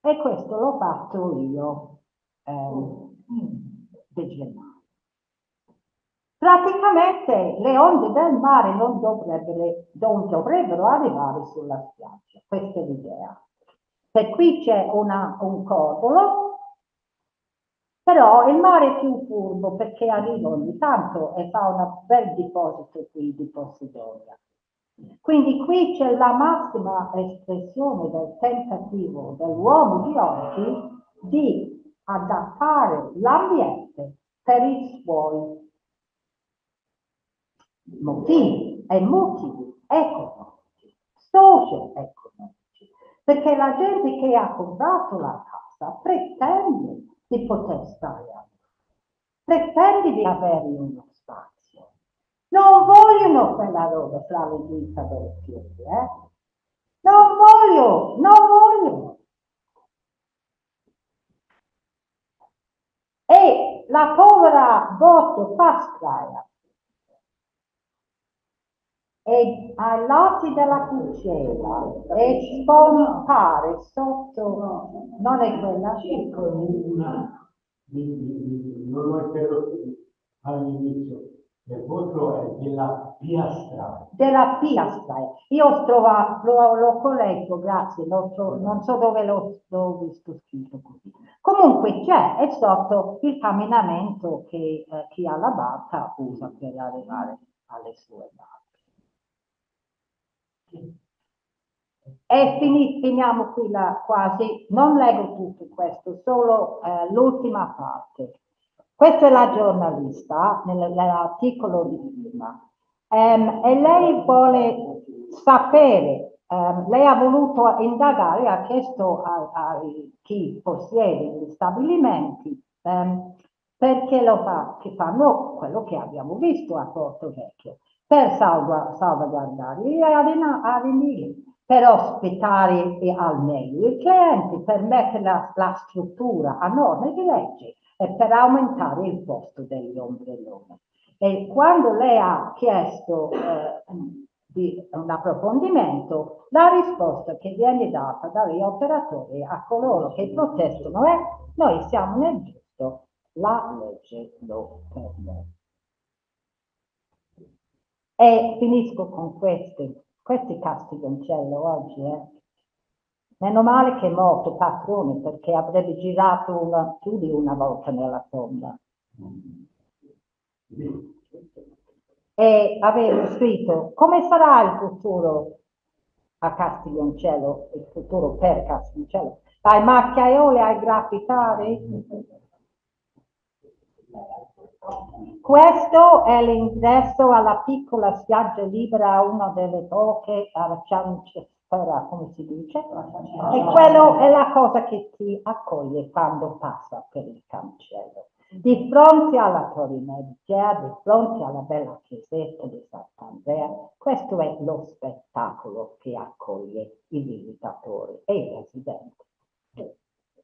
E questo l'ho fatto io di gennaio. Praticamente le onde del mare non dovrebbero, non dovrebbero arrivare sulla spiaggia, questa è l'idea. Per qui c'è un codolo, però il mare è più furbo perché arriva ogni tanto e fa un bel deposito qui di Posidonia. Quindi qui c'è la massima espressione del tentativo dell'uomo di oggi di adattare l'ambiente per i suoi motivi e motivi economici, socio-economici, perché la gente che ha comprato la casa pretende di poter stare a pretende di avere uno spazio. Non vogliono quella roba fra le dita dei piedi, eh? Non voglio, non voglio. E la povera Botto Pastraia e ai lati della cucina e scompare sotto, non è quella, non l'ho interrotto all'inizio, della piastra. della piastra. Io ho trovato, l'ho, corretto, grazie, tro- non so dove l'ho, l'ho visto scritto così. Comunque c'è, è sotto il camminamento che eh, chi ha la barca usa per arrivare alle sue barche. E fini- finiamo qui la, quasi, non leggo tutto questo, solo eh, l'ultima parte. Questa è la giornalista nel- nell'articolo di prima. Ehm, e lei vuole sapere, ehm, lei ha voluto indagare, ha chiesto a, a chi possiede gli stabilimenti ehm, perché lo fa, che fanno quello che abbiamo visto a Porto Vecchio, per salva- salvaguardare gli arenili, per ospitare e al meglio il cliente, per mettere la, la struttura a norme di legge per aumentare il costo degli ombrelloni. E quando lei ha chiesto eh, un approfondimento, la risposta che viene data dagli operatori a coloro che protestano è noi siamo nel giusto, la legge lo permette. E finisco con questi, questi Castiglioncello oggi, eh. Meno male che è morto Patrone perché avrebbe girato una, più di una volta nella tomba. E avevo scritto come sarà il futuro a Castiglioncello, il futuro per Castiglioncello, dai macchiaioli ai graffitari. Questo è l'ingresso alla piccola spiaggia libera, una delle poche a Ciancespera, come si dice, e quello è la cosa che ti accoglie quando passa per il cancello. Di fronte alla Torineggia, di fronte alla bella chiesetta di Sant'Andrea, questo è lo spettacolo che accoglie i visitatori e i residenti.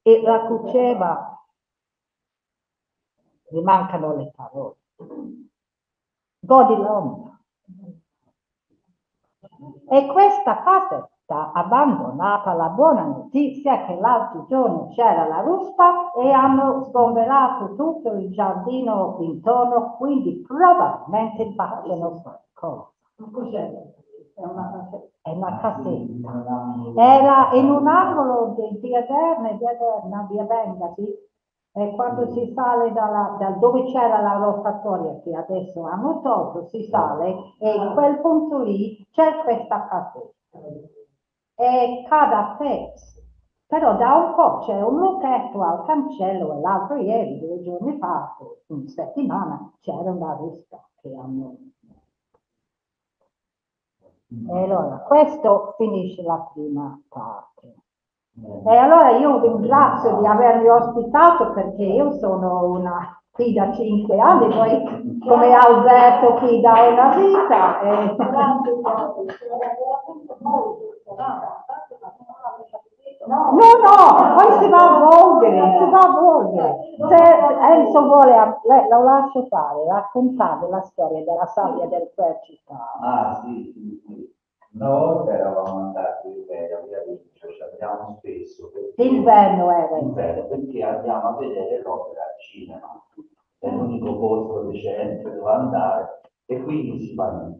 E la cuceva, mi mancano le parole. Godi l'ombra. E questa casetta abbandonata, la buona notizia che l'altro giorno c'era la ruspa e hanno sgomberato tutto il giardino intorno, quindi probabilmente facciano qualcosa. Cos'è? È una casetta. È una casetta. Era in un angolo di via Derna, via Derna, via Venga, sì. E quando si sale dalla, da dove c'era la rotatoria che adesso hanno tolto, si sale e in quel punto lì c'è questa casetta. E cade a pezzi. Però da un po' c'è un lucchetto al cancello e l'altro ieri, due giorni fa, in settimana, c'era una ruspa che hanno e allora, questo finisce la prima parte. E allora io ringrazio di avermi ospitato perché io sono una qui da cinque anni, poi come Alberto qui da una vita. E... No, no, poi si va a volgere, si va a volgere. Se Enzo vuole, le- lo lascio fare, raccontare la storia della sabbia del Quercica. Ah, sì, sì, sì. Una volta eravamo andati, lei a via Vincio, ci andiamo spesso. perché- D'inverno era. D'inverno, perché andiamo a vedere l'opera al cinema. È l'unico posto decente dove andare e quindi si va lì.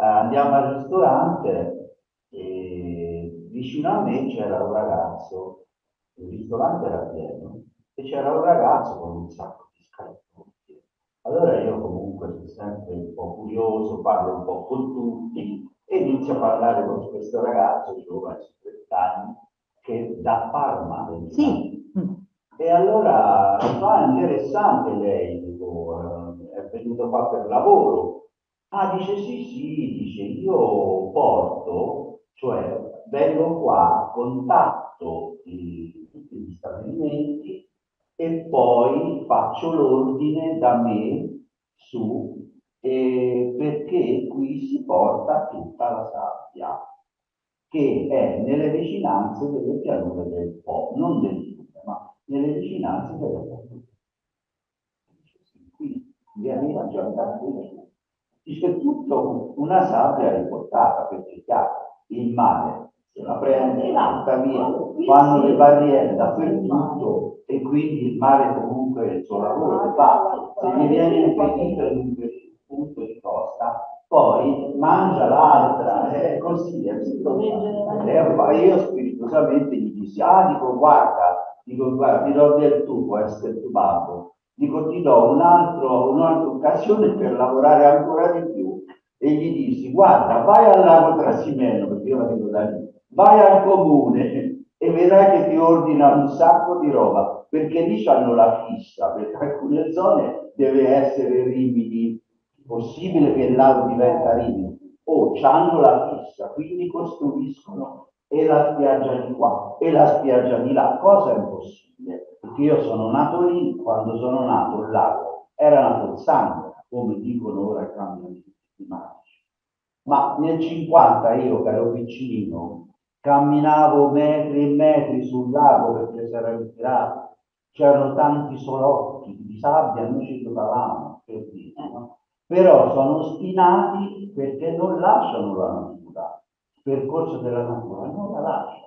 Eh, andiamo al ristorante e vicino a me c'era un ragazzo, il ristorante era pieno, e c'era un ragazzo con un sacco di scartoffie. Allora io comunque sono sempre un po' curioso, parlo un po' con tutti e inizio a parlare con questo ragazzo giovane, su 30 anni, che da Parma veniva. Sì. E allora, fa interessante lei, dico, eh, è venuto qua per lavoro. Ah, dice sì, sì, dice io porto, cioè vengo qua, contatto i- tutti gli stabilimenti e poi faccio l'ordine da me su, eh, perché qui si porta tutta la sabbia che è nelle vicinanze delle pianure del Po, non del fiume, ma nelle vicinanze delle pianure. Qui viene mangiata. Dice tutto una sabbia riportata, perché il mare se la prende, porta via, fanno le barriere dappertutto e quindi il mare comunque il suo lavoro lo fa. Se gli viene impedito in un punto di costa, poi mangia l'altra, è così, è tutto. E io spiritosamente gli dissi, ah, dico, guarda, dico, guarda, ti do del tubo, essere tubato, dico, ti do un un'altra occasione per lavorare ancora di più. E gli dissi, guarda, vai al lago Trasimeno, perché io arrivo da lì, vai al comune e vedrai che ti ordina un sacco di roba, perché lì hanno la fissa, perché alcune zone deve essere Rimini, possibile che il lago diventa Rimini, o hanno la fissa, quindi costruiscono e la spiaggia di qua e la spiaggia di là, cosa impossibile, perché io sono nato lì, quando sono nato il lago era una pozzanghera, come dicono ora i cambiamenti climatici. Ma nel 50 io che ero vicinino, camminavo metri e metri sul lago perché si era ritirato, c'erano tanti solotti di sabbia, noi ci giocavamo, per dire, no? però sono ostinati perché non lasciano la natura, il percorso della natura, non la lasciano.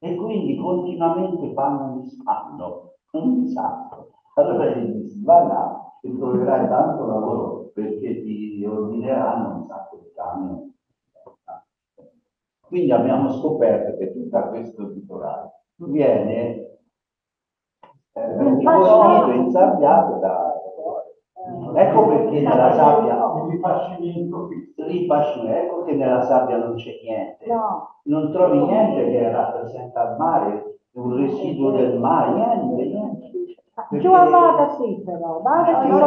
E quindi continuamente fanno un disfanno, un disastro. Allora gli dissi, vai là e troverai tanto lavoro perché ti ordineranno un sacco di camion. Quindi abbiamo scoperto che tutto questo litorale viene eh, ricostruito, insabbiato da... Ecco perché nella sabbia ecco che nella sabbia non c'è niente. No, Non trovi niente che rappresenta il mare, un residuo del mare, niente, niente. Giù a Vada sì però, Vada ci sono,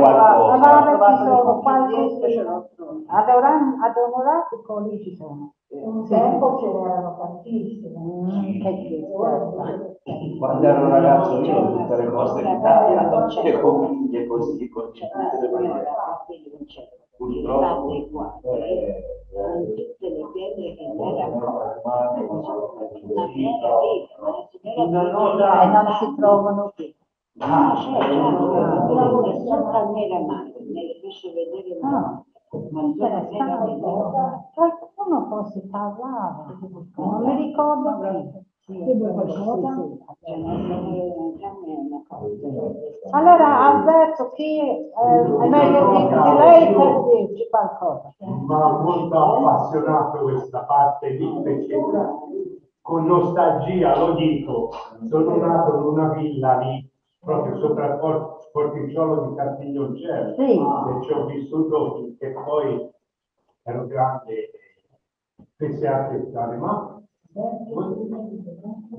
qualcosa. a Vada ci sono qualche, ad Onorato lì ci sono. Un tempo ce n'erano tantissime. Mm, che. Quando ero ragazzo io tutte le cose d'Italia, le conchiglie così, con tutte le maniere. Purtroppo, eh, tutte le pietre che Una E nota- non si trovano più. Ah, Però sopra nera mare, me le fece vedere Ah, ma interessante. Qualcuno forse parlava, non mi ricordo. Allora Alberto, chi eh, è meglio di, di lei per dirci qualcosa? Mi ha molto appassionato questa parte lì perché con nostalgia lo dico, sono nato in una villa lì, proprio sopra il por- porticciolo di Castiglioncello, Sì. e ci ho vissuto finché poi ero grande e fece anche stare, ma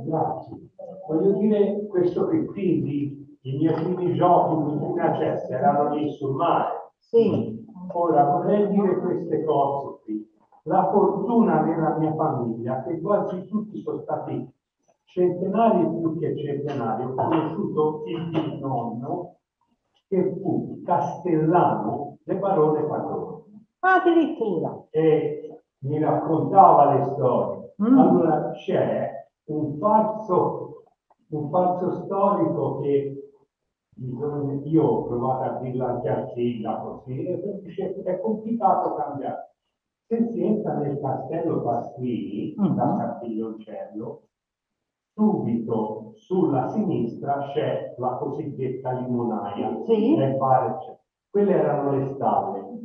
grazie. Voglio dire questo che quindi i miei primi giochi in Cesse erano lì sul mare. Sì, Ora vorrei dire queste cose qui. La fortuna della mia famiglia, che quasi tutti sono stati centenari più che centenari. Ho conosciuto il nonno che fu castellano le parole padrone addirittura. e mi raccontava le storie. Mm. Allora c'è un falso, un falso storico che bisogna- io ho provato a dirlo anche a Silla così, è complicato cambiare. Se si entra nel castello Pasquini, Mhm. da Castiglioncello, subito sulla sinistra c'è la cosiddetta limonaia. Sì. del bar. Quelle erano le stalle.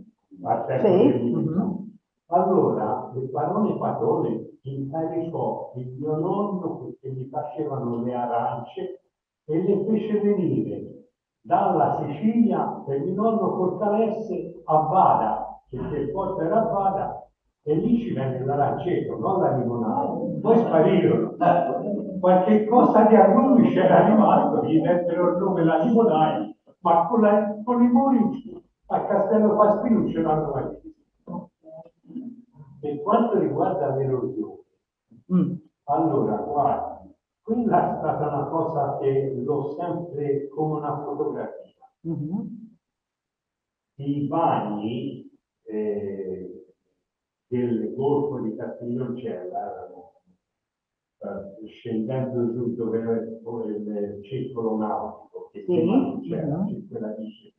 Sì, mhm. Allora, il barone Padone incaricò il mio nonno perché gli facevano le arance e le fece venire dalla Sicilia per mio nonno Cortalesse a Vada, perché il porto era a Vada, e lì ci venne l'arancetto, non la limonata. Poi sparirono. Qualche cosa di a lui c'era rimasto, gli dettero il nome la limonaia, ma con, la, con i muri a Castello Pasti non mai visto. Per quanto riguarda l'erosione, Mm. allora, guarda, quella è stata una cosa che l'ho sempre come una fotografia. Mhm. I bagni eh, del Golfo di Castiglioncella erano eh, scendendo giù dove era il, circolo nautico, che Sì, non c'era, mhm. c'è quella dice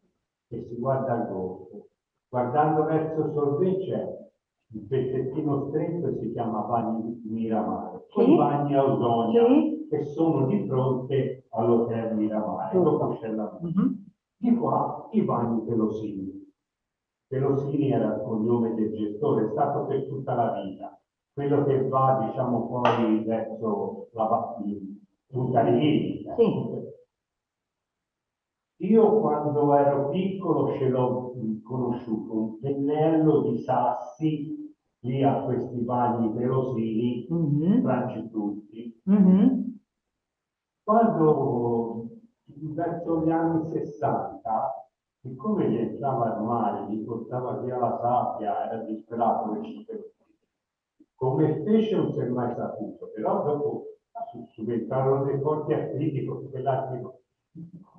che si guarda al golfo. Guardando verso Solvay c'è il pezzettino stretto si chiama Bagni Miramare, Sì. poi i bagni Ausonia Sì. che sono di fronte all'hotel Miramare, Giusto. dopo c'è la Mhm. di qua i bagni Pelosini. Pelosini era il cognome del gestore, è stato per tutta la vita. Quello che va, diciamo, poi verso la va- Punta Rivini. Sì. Io quando ero piccolo ce l'ho conosciuto, un pennello di sassi lì a questi bagni Pelosini, Mhm. Francitutti. Mhm. Quando verso gli anni 60, siccome gli entrava al mare, gli portava via la sabbia, era disperato per ci Come fece non si è mai saputo, però dopo su- subentrarono dei forti attriti con quell'altro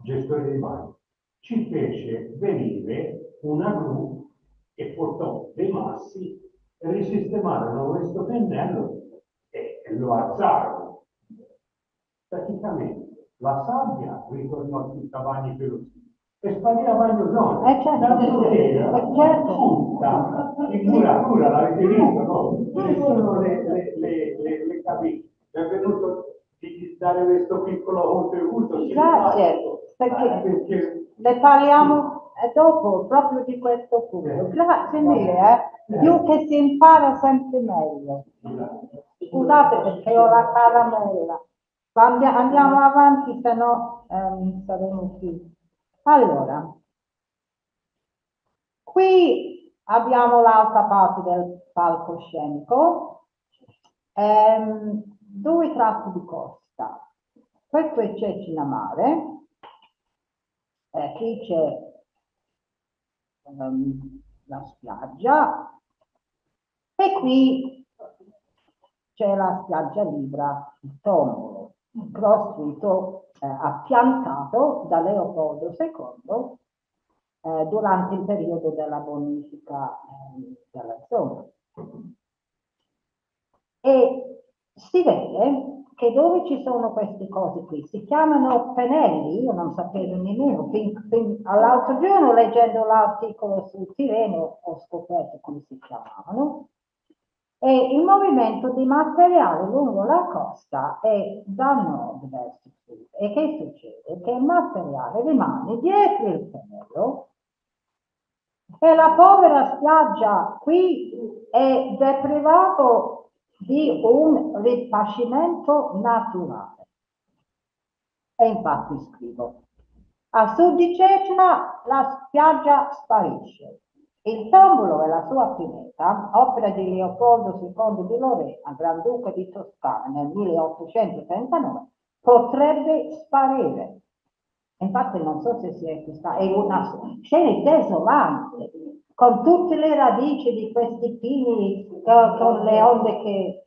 gestore di bagni. Ci fece venire una gru che portò dei massi e risistemarono questo pennello e, e lo alzarono praticamente la sabbia ritornò tutta bagni pelosi e sparì a bagno zona. Eh, certo. Tanto che era Eh, certo. tutta muratura, l'avete visto, no? Ci sono le, le, le, le, le cabine. Mi è venuto di dare questo piccolo contributo. Grazie, perché- Eh, perché Ne parliamo eh, dopo, proprio di questo punto. Grazie mille, eh. Più che si impara sempre meglio. Scusate perché ho la caramella. Andi- Andiamo avanti, se no ehm, saremo qui. Allora, qui abbiamo l'altra parte del palcoscenico, ehm, due tratti di costa. Questo è Cecinamare, eh, qui c'è ehm, la spiaggia e qui c'è la spiaggia Libra, il tombolo, costruito, eh, appiantato da Leopoldo II eh, durante il periodo della bonifica ehm, della zona. E si vede che dove ci sono queste cose qui? Si chiamano pennelli, io non sapevo nemmeno, fin, fin all'altro giorno leggendo l'articolo sul Tirreno ho scoperto come si chiamavano, e il movimento di materiale lungo la costa è da nord verso sud. E che succede? Che il materiale rimane dietro il pennello. E la povera spiaggia qui è deprivato di un ripascimento naturale. E infatti scrivo, a sud di Cecina la spiaggia sparisce. Il tombolo e la sua pineta, opera di Leopoldo II di Lorena, Granduca di Toscana nel 1839, potrebbe sparire. Infatti non so se si è questa, è una scena desolante, con tutte le radici di questi pini, co- con le onde che...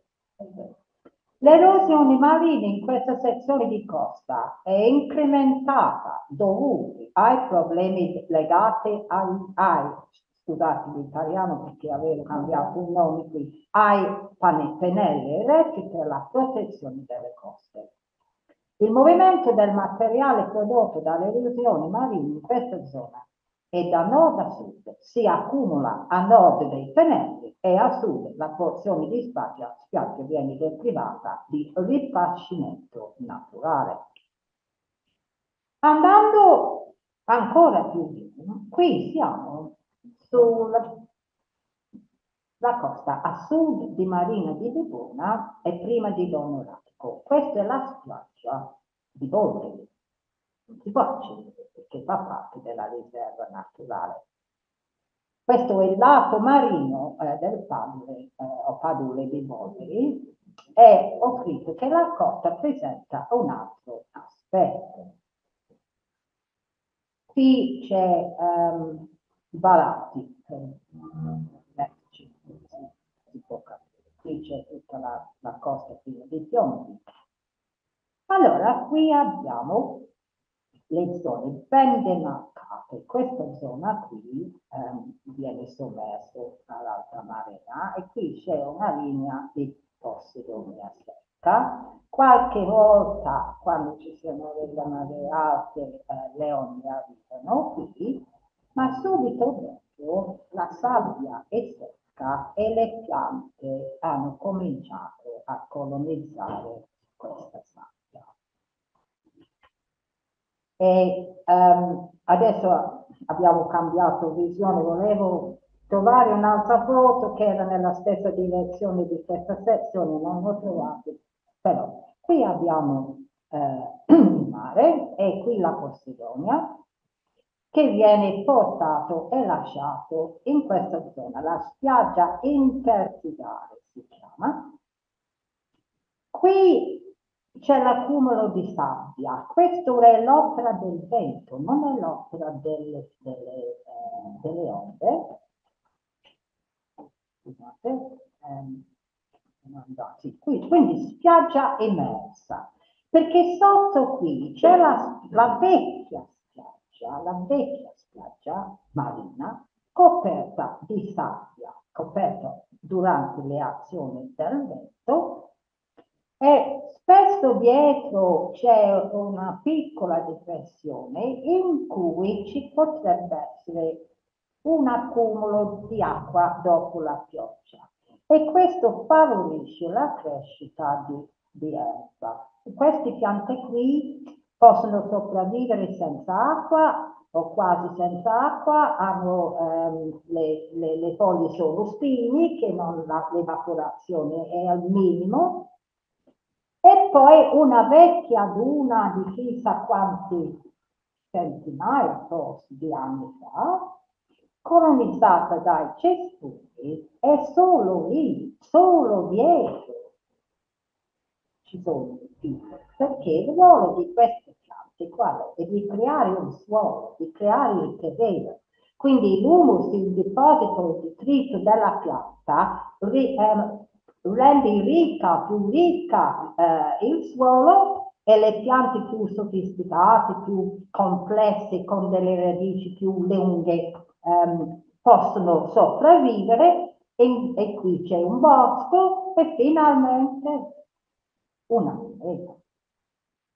L'erosione marina in questa sezione di costa è incrementata dovuti ai problemi legati ai, ai scusate l'italiano perché avevo cambiato il nome qui, ai pannelli eretti per la protezione delle coste. Il movimento del materiale prodotto dalle erosioni marine in questa zona e da nord a sud si accumula a nord dei pennelli e a sud la porzione di spiaggia, spiaggia viene deprivata di ripascimento naturale. Andando ancora più giù, qui siamo sulla costa a sud di Marina di Libona e prima di Donoratico. Questa è la spiaggia di Bolgari. Non si può accedere perché fa parte della riserva naturale. Questo è il lato marino eh, del Padule eh, o Padule di Bolgari e ho scritto che la costa presenta un altro aspetto. Qui c'è um, Balatti, eh, si, si può capire. qui c'è tutta la, la costa piena di piombi. Allora, qui abbiamo le zone ben demarcate. Questa zona qui ehm, viene sommerso dall'alta marea e qui c'è una linea di Posidonia secca. Qualche volta, quando ci sono delle maree alte, eh, le onde arrivano qui, ma subito dopo la sabbia è secca e le piante hanno cominciato a colonizzare questa sabbia. E um, adesso abbiamo cambiato visione, volevo trovare un'altra foto che era nella stessa direzione di questa sezione, non l'ho trovato, però qui abbiamo eh, il mare e qui la Posidonia che viene portato e lasciato in questa zona, la spiaggia intertidale si chiama. Qui c'è l'accumulo di sabbia, questa è l'opera del vento, non è l'opera delle, delle, eh, delle onde, scusate, ehm, andati qui, quindi spiaggia emersa, perché sotto qui c'è la, la vecchia spiaggia, la vecchia spiaggia marina, coperta di sabbia, coperta durante le azioni del vento, e spesso dietro c'è una piccola depressione in cui ci potrebbe essere un accumulo di acqua dopo la pioggia e questo favorisce la crescita di, di erba. Queste piante qui possono sopravvivere senza acqua o quasi senza acqua, hanno ehm, le, le, le, foglie sono spini che non l'evaporazione è al minimo e poi una vecchia duna di chissà quanti centinaia forse di anni fa colonizzata dai cespugli e solo lì, solo dietro ci sono i piccoli, perché il ruolo di queste piante qual è? Di creare un suolo, di creare il terreno. Quindi l'humus, il deposito di detrito della pianta, ri, eh, rende ricca, più ricca eh, il suolo e le piante più sofisticate, più complesse, con delle radici più lunghe, ehm, possono sopravvivere e, e qui c'è un bosco e finalmente una pineta.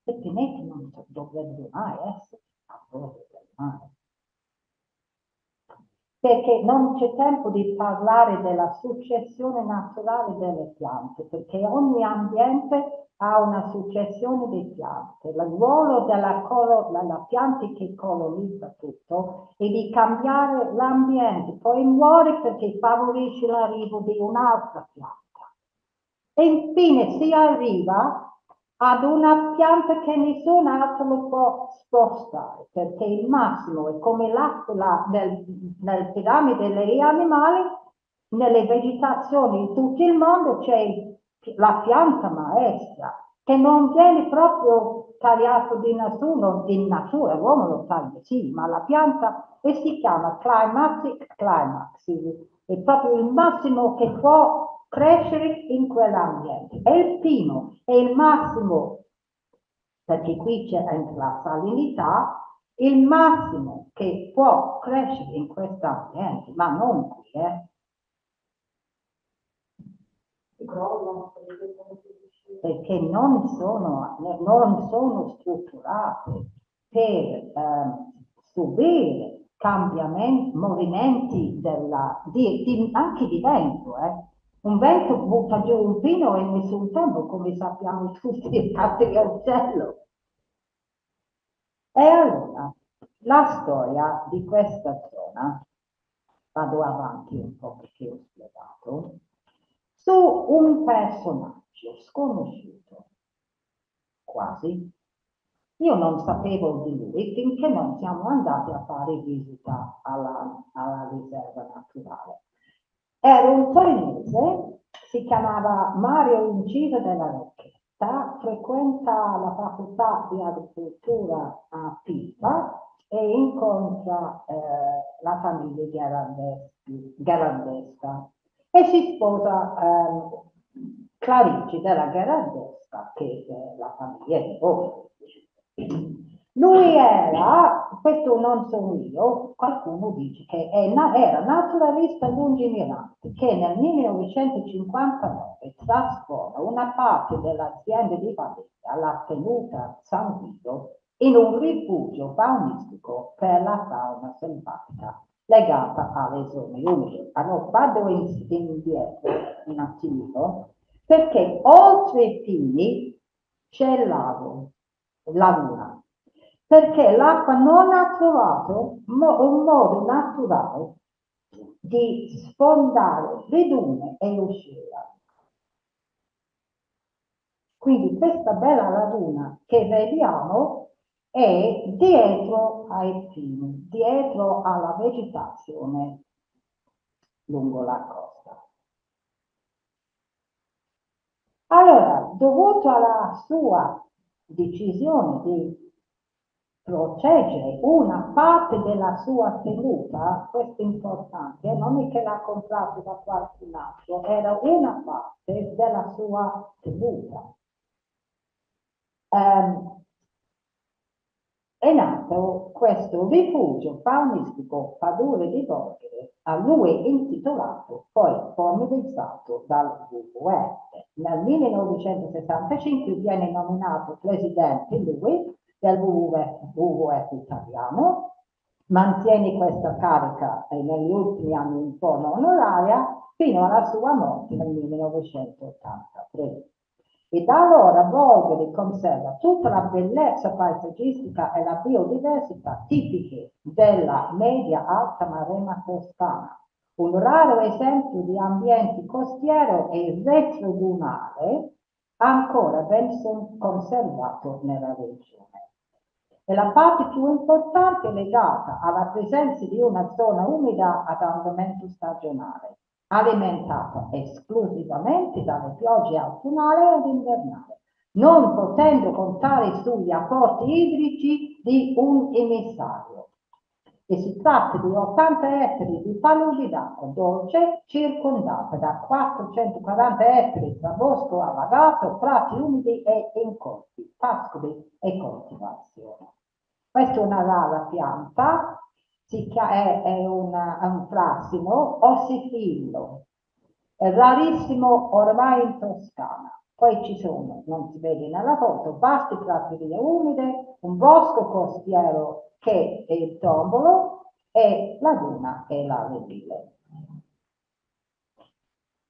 Le pinete non dovrebbero mai essere a bordo del mare. Perché non c'è tempo di parlare della successione naturale delle piante, perché ogni ambiente ha una successione di piante. Il ruolo della, colo, della pianta che colonizza tutto è di cambiare l'ambiente, poi muore perché favorisce l'arrivo di un'altra pianta. E infine si arriva ad una pianta che nessun altro lo può spostare, perché il massimo è come l'acqua nel, nel piramide degli animali, nelle vegetazioni in tutto il mondo c'è la pianta maestra, che non viene proprio tagliato di nessuno, di natura, l'uomo lo taglia, sì, ma la pianta e si chiama climatic climax, è proprio il massimo che può crescere in quell'ambiente. E il pino è il massimo, perché qui c'è anche la salinità, il massimo che può crescere in questo ambiente, ma non qui, eh perché non sono, non sono strutturate per eh, subire cambiamenti, movimenti della, di, di, anche di vento. Eh. Un vento butta giù un pino e nessun tempo, come sappiamo tutti, cade il cielo. E allora, la storia di questa zona, vado avanti un po' perché ho spiegato, su un personaggio sconosciuto, quasi. Io non sapevo di lui finché non siamo andati a fare visita alla, alla riserva naturale. Era un torinese, si chiamava Mario Inciso della Rocchetta, frequenta la facoltà di agricoltura a Pisa e incontra eh, la famiglia Gherardesca e si sposa eh, Clarici della Gherardesca che è la famiglia di voi. Lui era, questo non sono io, qualcuno dice che era naturalista lungimirante che nel 1959 trasforma una parte dell'azienda di famiglia, la tenuta San Guido, in un rifugio faunistico per la fauna selvatica legata alle zone umide. Allora vado in, indietro un attimino perché oltre i pini c'è il lago, la luna, perché l'acqua non ha trovato un modo naturale di sfondare le dune e uscire. Quindi questa bella laguna che vediamo è dietro ai pini, dietro alla vegetazione lungo la costa. Allora, dovuto alla sua decisione di proteggere una parte della sua tenuta, questo è importante, non è che l'ha comprato da qualcun altro, era una parte della sua tenuta. Um, è nato questo rifugio faunistico Padure di Borgere, a lui intitolato, poi formalizzato dal WWF. Nel 1965 viene nominato presidente lui del WWF, italiano, mantiene questa carica negli ultimi anni in forma onoraria fino alla sua morte nel 1983 e da allora Bolgari conserva tutta la bellezza paesaggistica e la biodiversità tipiche della media-alta marema toscana, un raro esempio di ambiente costiero e retrodunale ancora ben conservato nella regione. E la parte più importante è legata alla presenza di una zona umida ad andamento stagionale, alimentata esclusivamente dalle piogge autunnali ed invernali, non potendo contare sugli apporti idrici di un emissario. E si tratta di 80 ettari di paludi d'acqua dolce circondata da 440 ettari tra bosco allagato, prati umidi e incolti, pascoli e coltivazione. Questa è una rara pianta è, è, una, è un frassino ossifillo, è rarissimo ormai in Toscana. Poi ci sono, non si vede nella foto, vasti praterie umide, un bosco costiero che è il tombolo e la duna e la rebile.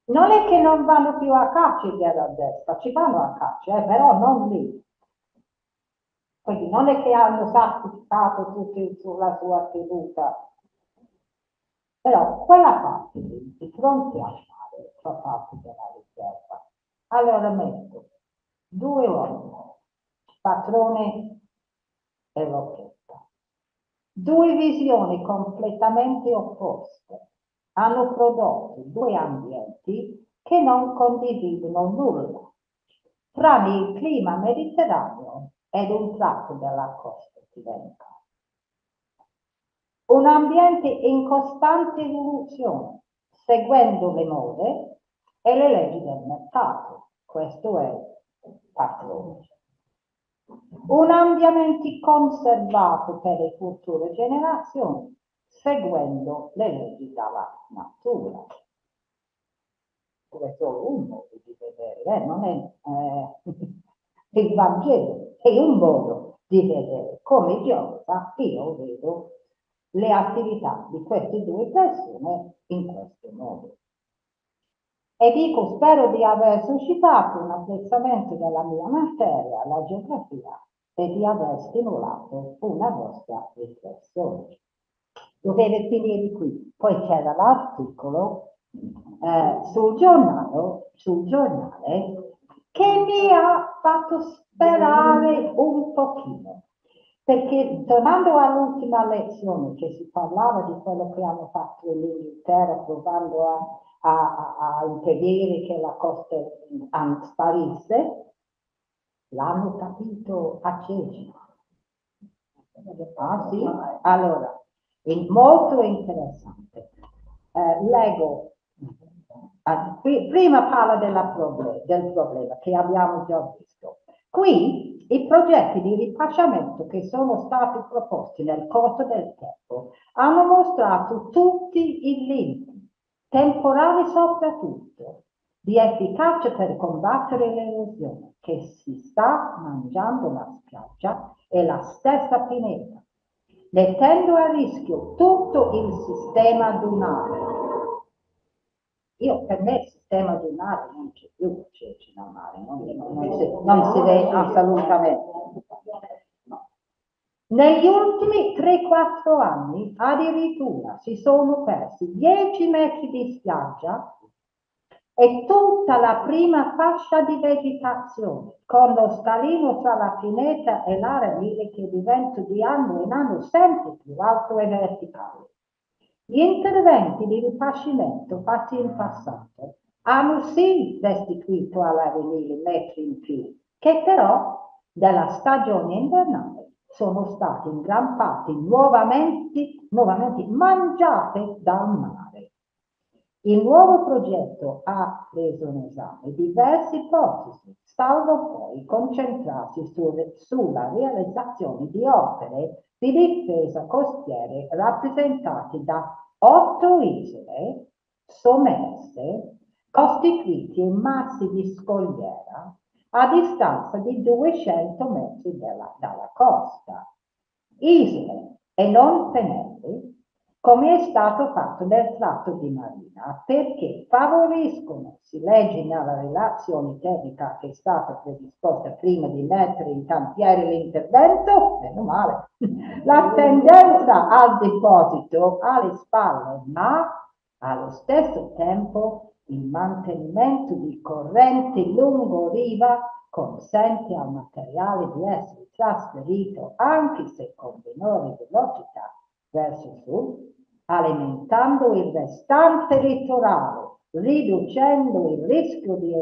Non è che non vanno più a caccia i a destra, ci vanno a caccia, eh, però non lì. Quindi non è che hanno sacrificato tutti sulla sua tenuta, però quella parte lì, di fronte al mare, fa parte della riserva. Allora metto due uomini, patrone e rocchetta, due visioni completamente opposte, hanno prodotto due ambienti che non condividono nulla, tranne il clima mediterraneo ed un tratto della costa tirenca. Un ambiente in costante evoluzione, seguendo le mode e le leggi del mercato. Questo è patrone. Un ambiente conservato per le future generazioni, seguendo le leggi della natura. Questo è solo un modo di vedere, eh? non è eh, il Vangelo è un modo di vedere come Giova io vedo le attività di queste due persone in questo modo. E dico, spero di aver suscitato un apprezzamento della mia materia, la geografia, e di aver stimolato una vostra riflessione. Dovete finire qui. Poi c'era l'articolo eh, sul giornale, sul giornale che mi ha fatto sperare un pochino. Perché tornando all'ultima lezione che si parlava di quello che hanno fatto in Inghilterra provando a, a, a impedire che la costa sparisse, l'hanno capito a Cecina. Ah sì? Allora, molto interessante. Eh, leggo prima parla problem del problema che abbiamo già visto. Qui i progetti di ripacciamento che sono stati proposti nel corso del tempo hanno mostrato tutti i limiti, temporali soprattutto, di efficacia per combattere l'erosione che si sta mangiando la spiaggia e la stessa pineta, mettendo a rischio tutto il sistema dunare io per me il sistema dunare non c'è più, c'è, c'è da mare, non, non, si, non si vede assolutamente. No. Negli ultimi 3-4 anni addirittura si sono persi 10 metri di spiaggia e tutta la prima fascia di vegetazione, con lo scalino tra la pineta e l'area mille che diventa di anno in anno sempre più alto e verticale. Gli interventi di rifacimento fatti in passato hanno sì restituito alla Venile metri in più, che però dalla stagione invernale sono stati in gran parte nuovamente, nuovamente mangiate dal mare. Il nuovo progetto ha preso in esame diverse ipotesi, salvo poi concentrarsi su, sulla realizzazione di opere di difesa costiere rappresentati da otto isole sommerse costituiti in massi di scogliera a distanza di 200 metri dalla, dalla costa. Isole e non pennelli come è stato fatto nel tratto di marina, perché favoriscono, si legge nella relazione tecnica che è stata predisposta prima di mettere in cantiere l'intervento, meno male, la tendenza al deposito alle spalle, ma allo stesso tempo il mantenimento di corrente lungo riva consente al materiale di essere trasferito anche se con minore velocità verso sud alimentando il restante litorale, riducendo il rischio di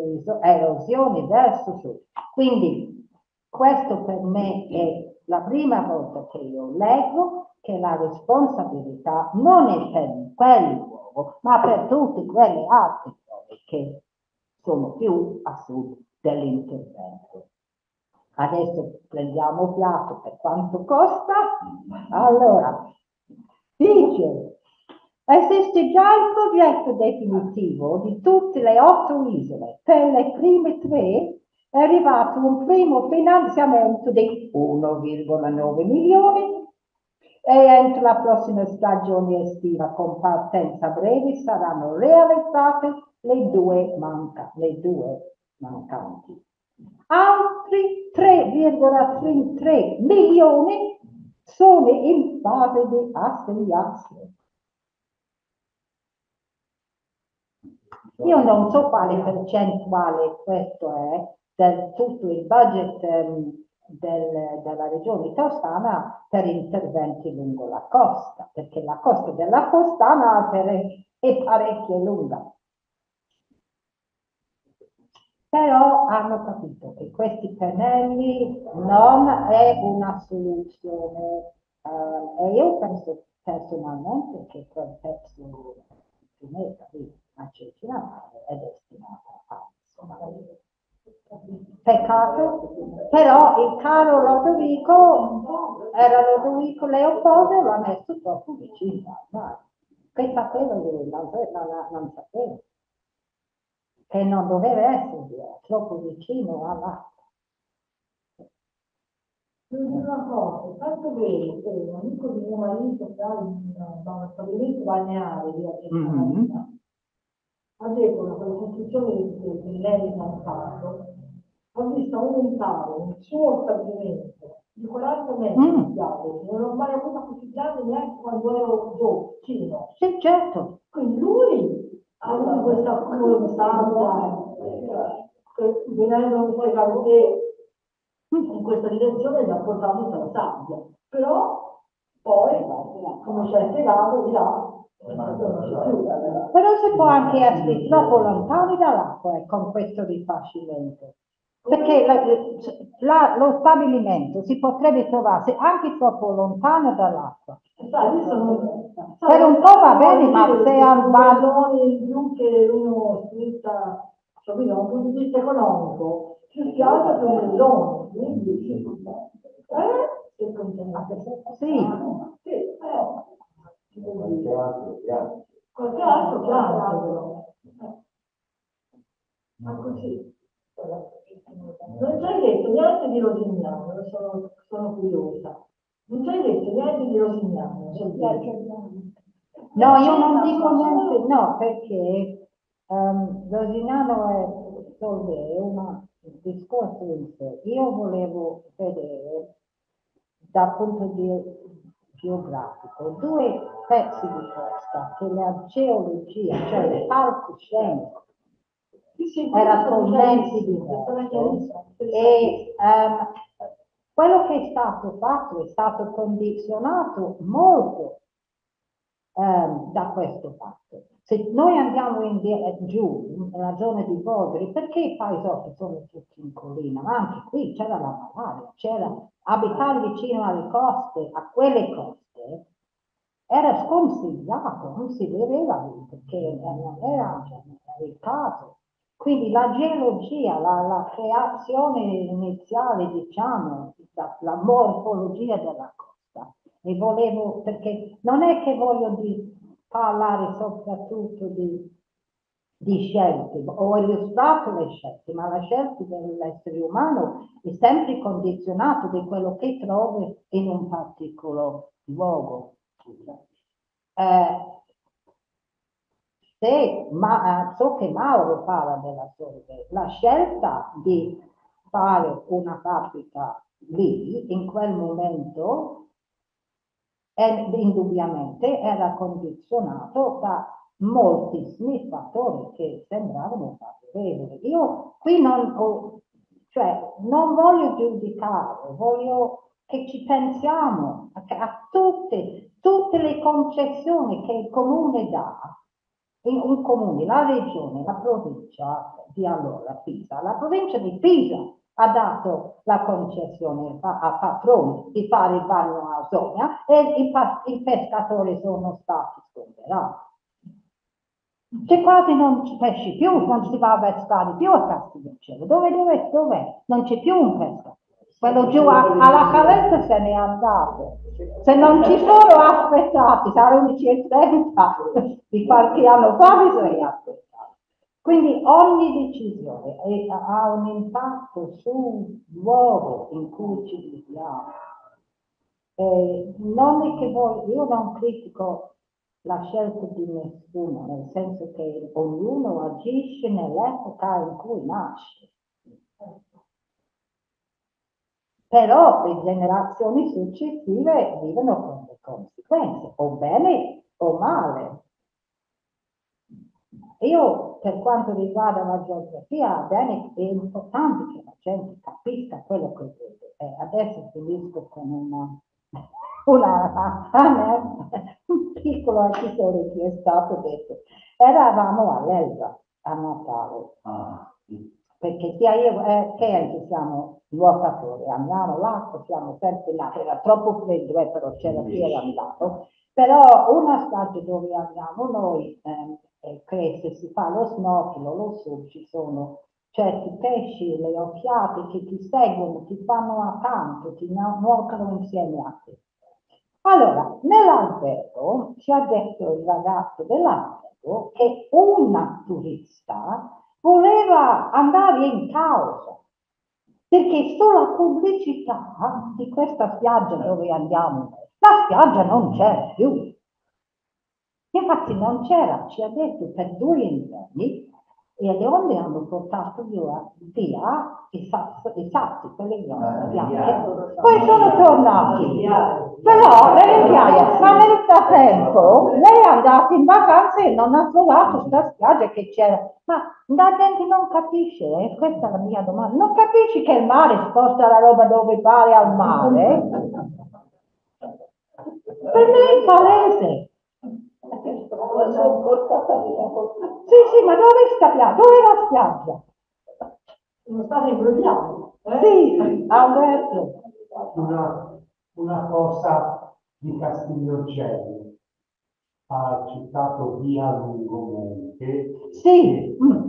erosione verso sud. Quindi questo per me è la prima volta che io leggo che la responsabilità non è per quel luogo, ma per tutti quelli altri luoghi che sono più a sud dell'intervento. Adesso prendiamo fiato per quanto costa. Allora, Dice, esiste già il progetto definitivo di tutte le otto isole. Per le prime tre è arrivato un primo finanziamento di 1,9 milioni e entro la prossima stagione estiva con partenza breve saranno realizzate le due, manca, le due mancanti. Altri 3,3 milioni sono in fase di assegnazione. Io non so quale percentuale questo è del tutto il budget um, del, della regione toscana per interventi lungo la costa, perché la costa della Costana è parecchio lunga però hanno capito che questi pennelli non è una soluzione eh, e io penso personalmente che quel pezzo di meta lì a Cecina è destinato a Somalia. Peccato, però il caro Lodovico era Lodovico Leopoldo e l'ha messo troppo vicino al mare. Che sapeva lui? Non sapeva che non doveva essere troppo vicino dire una cosa, tanto vero che un amico di mio marito che ha un, uno stabilimento balneare di Argentina, ha detto che la costruzione di che lei ha fatto, ha visto aumentare il suo stabilimento di 40 metri Mm. di che non ho mai avuto così grande neanche quando ero giovane. Sì, certo. Quindi lui ha avuto questa curiosità, che venendo da te in questa direzione gli ha portato sulla sabbia. Però poi, come ci hai spiegato, di là, più. Però si può anche essere troppo lontani dall'acqua eh, con questo rifacimento. Perché la- la- lo stabilimento si potrebbe trovare anche troppo lontano dall'acqua. Per un po' va bene, ma se al valore in più che uno scritta, capito, da un punto di vista economico, più che un zone, quindi... Eh? Che contento. Sì. Sì, eh. Qualche altro, grazie. Qualche altro però. Eh. Ma così. Non ci hai detto niente di Rosignano, sono, sono curiosa. Non ci hai detto niente di Rosignano. No, io non dico niente, no, perché ehm, Rosinano è Solvay, è una- un discorso in sé. Io volevo vedere dal punto di geografico due pezzi di costa che la geologia, cioè il palcoscenico, era totalmente diverso e ehm, quello che è stato fatto è stato condizionato molto ehm, da questo fatto. Se noi andiamo in di- eh, giù, nella zona di Bodri, perché i paesotti sono tutti in collina? Ma anche qui c'era la malaria, c'era abitare vicino alle coste, a quelle coste, era sconsigliato, non si viveva lì perché eh, non era il caso. Quindi la geologia, la, la creazione iniziale, diciamo, la, la morfologia della costa, e volevo, perché non è che voglio parlare soprattutto di, di scelte, ho illustrato le scelte, ma la scelta dell'essere umano è sempre condizionato da quello che trovi in un particolare luogo. Eh, se, ma, eh, so che Mauro parla della sorte, la scelta di fare una fabbrica lì, in quel momento, è- indubbiamente era condizionato da moltissimi fattori che sembravano favorevoli. Io qui non, ho- cioè, non voglio giudicare, voglio che ci pensiamo a, a tutte, tutte le concessioni che il comune dà in un comune, la regione, la provincia di allora, Pisa, la provincia di Pisa ha dato la concessione a, a di fare il bagno a Sonia e i, i pescatori sono stati sgomberati. Che quasi non ci pesci più, non si va a pescare più a Castiglioncello. Dove, dove, dov'è? Non c'è più un pescatore. Quello giù a- alla caletta se n'è andato. Se non ci sono aspettati, saranno circa 30 di qualche anno fa bisogna aspettare. Quindi ogni decisione è- ha un impatto sul luogo in cui ci viviamo. Non è che voi, io non critico la scelta di nessuno, nel senso che ognuno agisce nell'epoca in cui nasce. Però le generazioni successive vivono con le conseguenze, o bene o male. Io, per quanto riguarda la geografia, bene, è importante che la gente capisca quello che vede. Eh, adesso finisco con una, una, un piccolo articolo che è stato detto. Eravamo all'Elba a Natale, Ah, sì. Perché sia io eh, che anche siamo nuotatori, amiamo l'acqua, siamo sempre là, era troppo freddo, eh, però c'era chi era andato. Però una spiaggia dove andiamo noi, che se si fa lo snorkel o lo surf ci sono certi pesci, le occhiate che ti seguono, ti fanno accanto, ti nu- nuotano insieme a te. Allora, nell'albergo ci ha detto il ragazzo dell'albergo che una turista voleva andare in causa. perché sulla pubblicità di questa spiaggia dove andiamo, la spiaggia non c'è più. Infatti non c'era, ci ha detto per due inverni, e le onde hanno portato via, via i, sassi, i sassi, quelle Ah, bianche, migliaia. poi sono tornati. Però le migliaia, ma nel frattempo lei è andata in vacanza e non ha trovato questa spiaggia che c'era. Ma la gente non capisce, eh, questa è la mia domanda, non capisci che il mare sposta la roba dove pare al mare? Per me è palese. Sì, sì, ma dove sta spiaggia? Dove è la spiaggia? Sono state imbrogliate. eh? Sì, Alberto. Una, una cosa di Castiglioncello. Ha citato via Lungomonte. Sì, mm,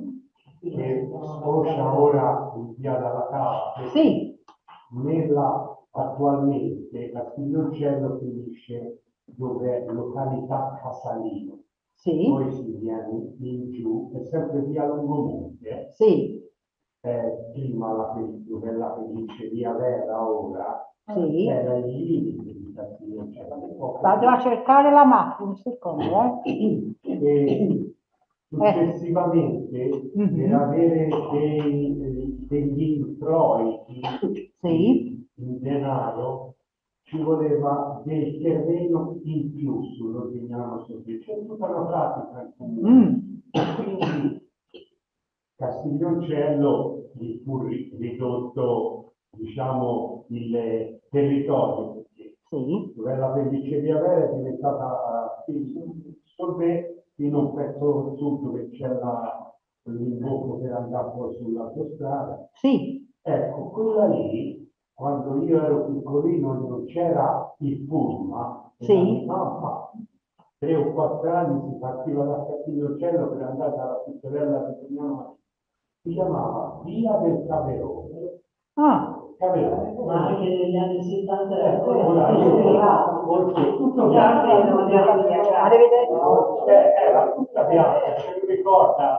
Che sfocia ora in via dalla Cava. sì, Nella, attualmente Castiglioncello finisce dove è località Casalino. sì, Poi si viene in giù, è sempre via Lungomonte. sì, eh, prima la, dove è la Feliceria Vera ora, sì. era il limite di Castiglioncello. Vado a cercare la mappa, un secondo, eh. E successivamente Mhm. per avere dei, degli introiti Sì, in denaro ci voleva del terreno in più sull'ordiniano sopra, c'è tutta una pratica in comune. mm, Quindi Castiglioncello gli fu ri- ridotto, diciamo, il territorio, perché sì, la pelliceria vera è diventata sorbet fino a un pezzo sud dove c'è l'invocco per andare poi sull'autostrada. sì, Ecco, quella lì, quando io ero piccolino non c'era il pullman, Sì. mamma, tre o quattro anni si partiva da Castiglioncello per andare dalla pittorella di Pignano, si chiamava Via del Caverone. ah, Caverone. Ma anche negli anni 70 Ecco, ora io, oltre tutto bianco, eh, era tutta bianca, ce lo ricorda.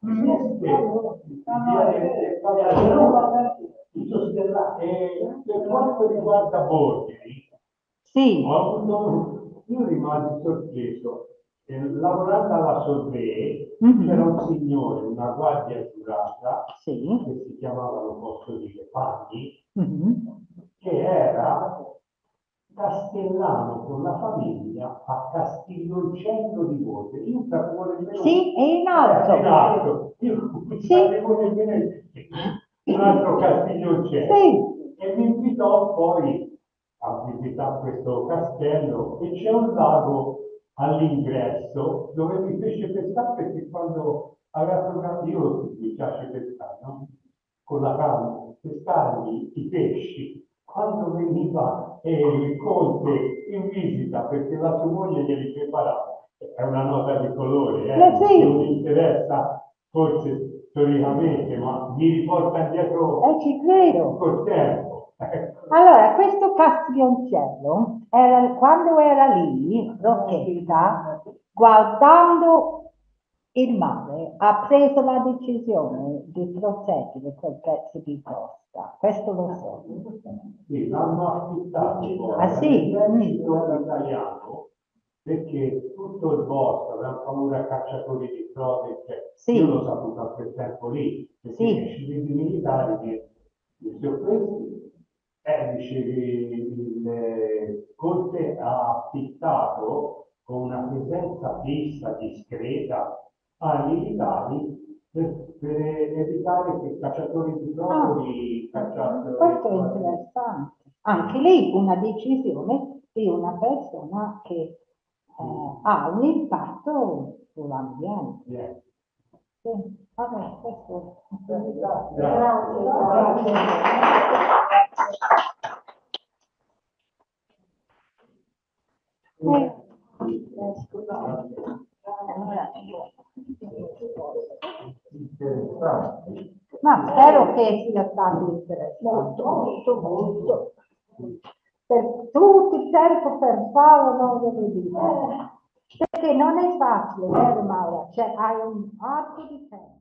Via del Caverone. E per quanto riguarda Borghi, sì, ho avuto, io rimasi sorpreso. Eh, lavorando alla Sorbe Mhm. c'era un signore, una guardia giurata, sì, che si chiamava, lo posso dire, Panni, mhm, che era castellano con la famiglia a Castiglioncello di Voce. Io sapevo nemmeno... sì, è in Eh, in alto, alto. Io non Sì. sapevo nemmeno un altro Castiglioncello. sì, E mi invitò poi a visitare questo castello e c'è un lago all'ingresso dove mi fece pescare perché quando aveva programmato, io mi piace pescare, no? Con la canna, pescargli i pesci. Quando veniva eh, il conte in visita perché la sua moglie glieli preparava, è una nota di colore, eh, Eh, sì. non interessa forse storicamente, ma mi riporta indietro eh, ci credo. col tempo. Allora, questo Castiglioncello, era, quando era lì, Rocchetta, guardando il mare, ha preso la decisione di proteggere quel pezzo di costa. Questo lo so. Sì, l'hanno affittato Ah, sì? italiano perché tutto il bosco aveva paura cacciatori di frode, cioè, Sì. io l'ho saputo a quel tempo lì, perché Sì. i civili militari che li sorpresi, eh, dicevi, il Conte ha affittato con una presenza fissa, discreta, ai militari per, per evitare che i cacciatori di frode li cacciassero. Ah. Questo è interessante. Anche lì una decisione di una persona che eh, ha un impatto sull'ambiente. Eh, Sì, vabbè, questo Eh. Ma spero che sia stato interessante. Molto, molto. Per tutto il tempo per farlo non devo dire. Perché non è facile, vero Maura? Cioè hai un arco di tempo.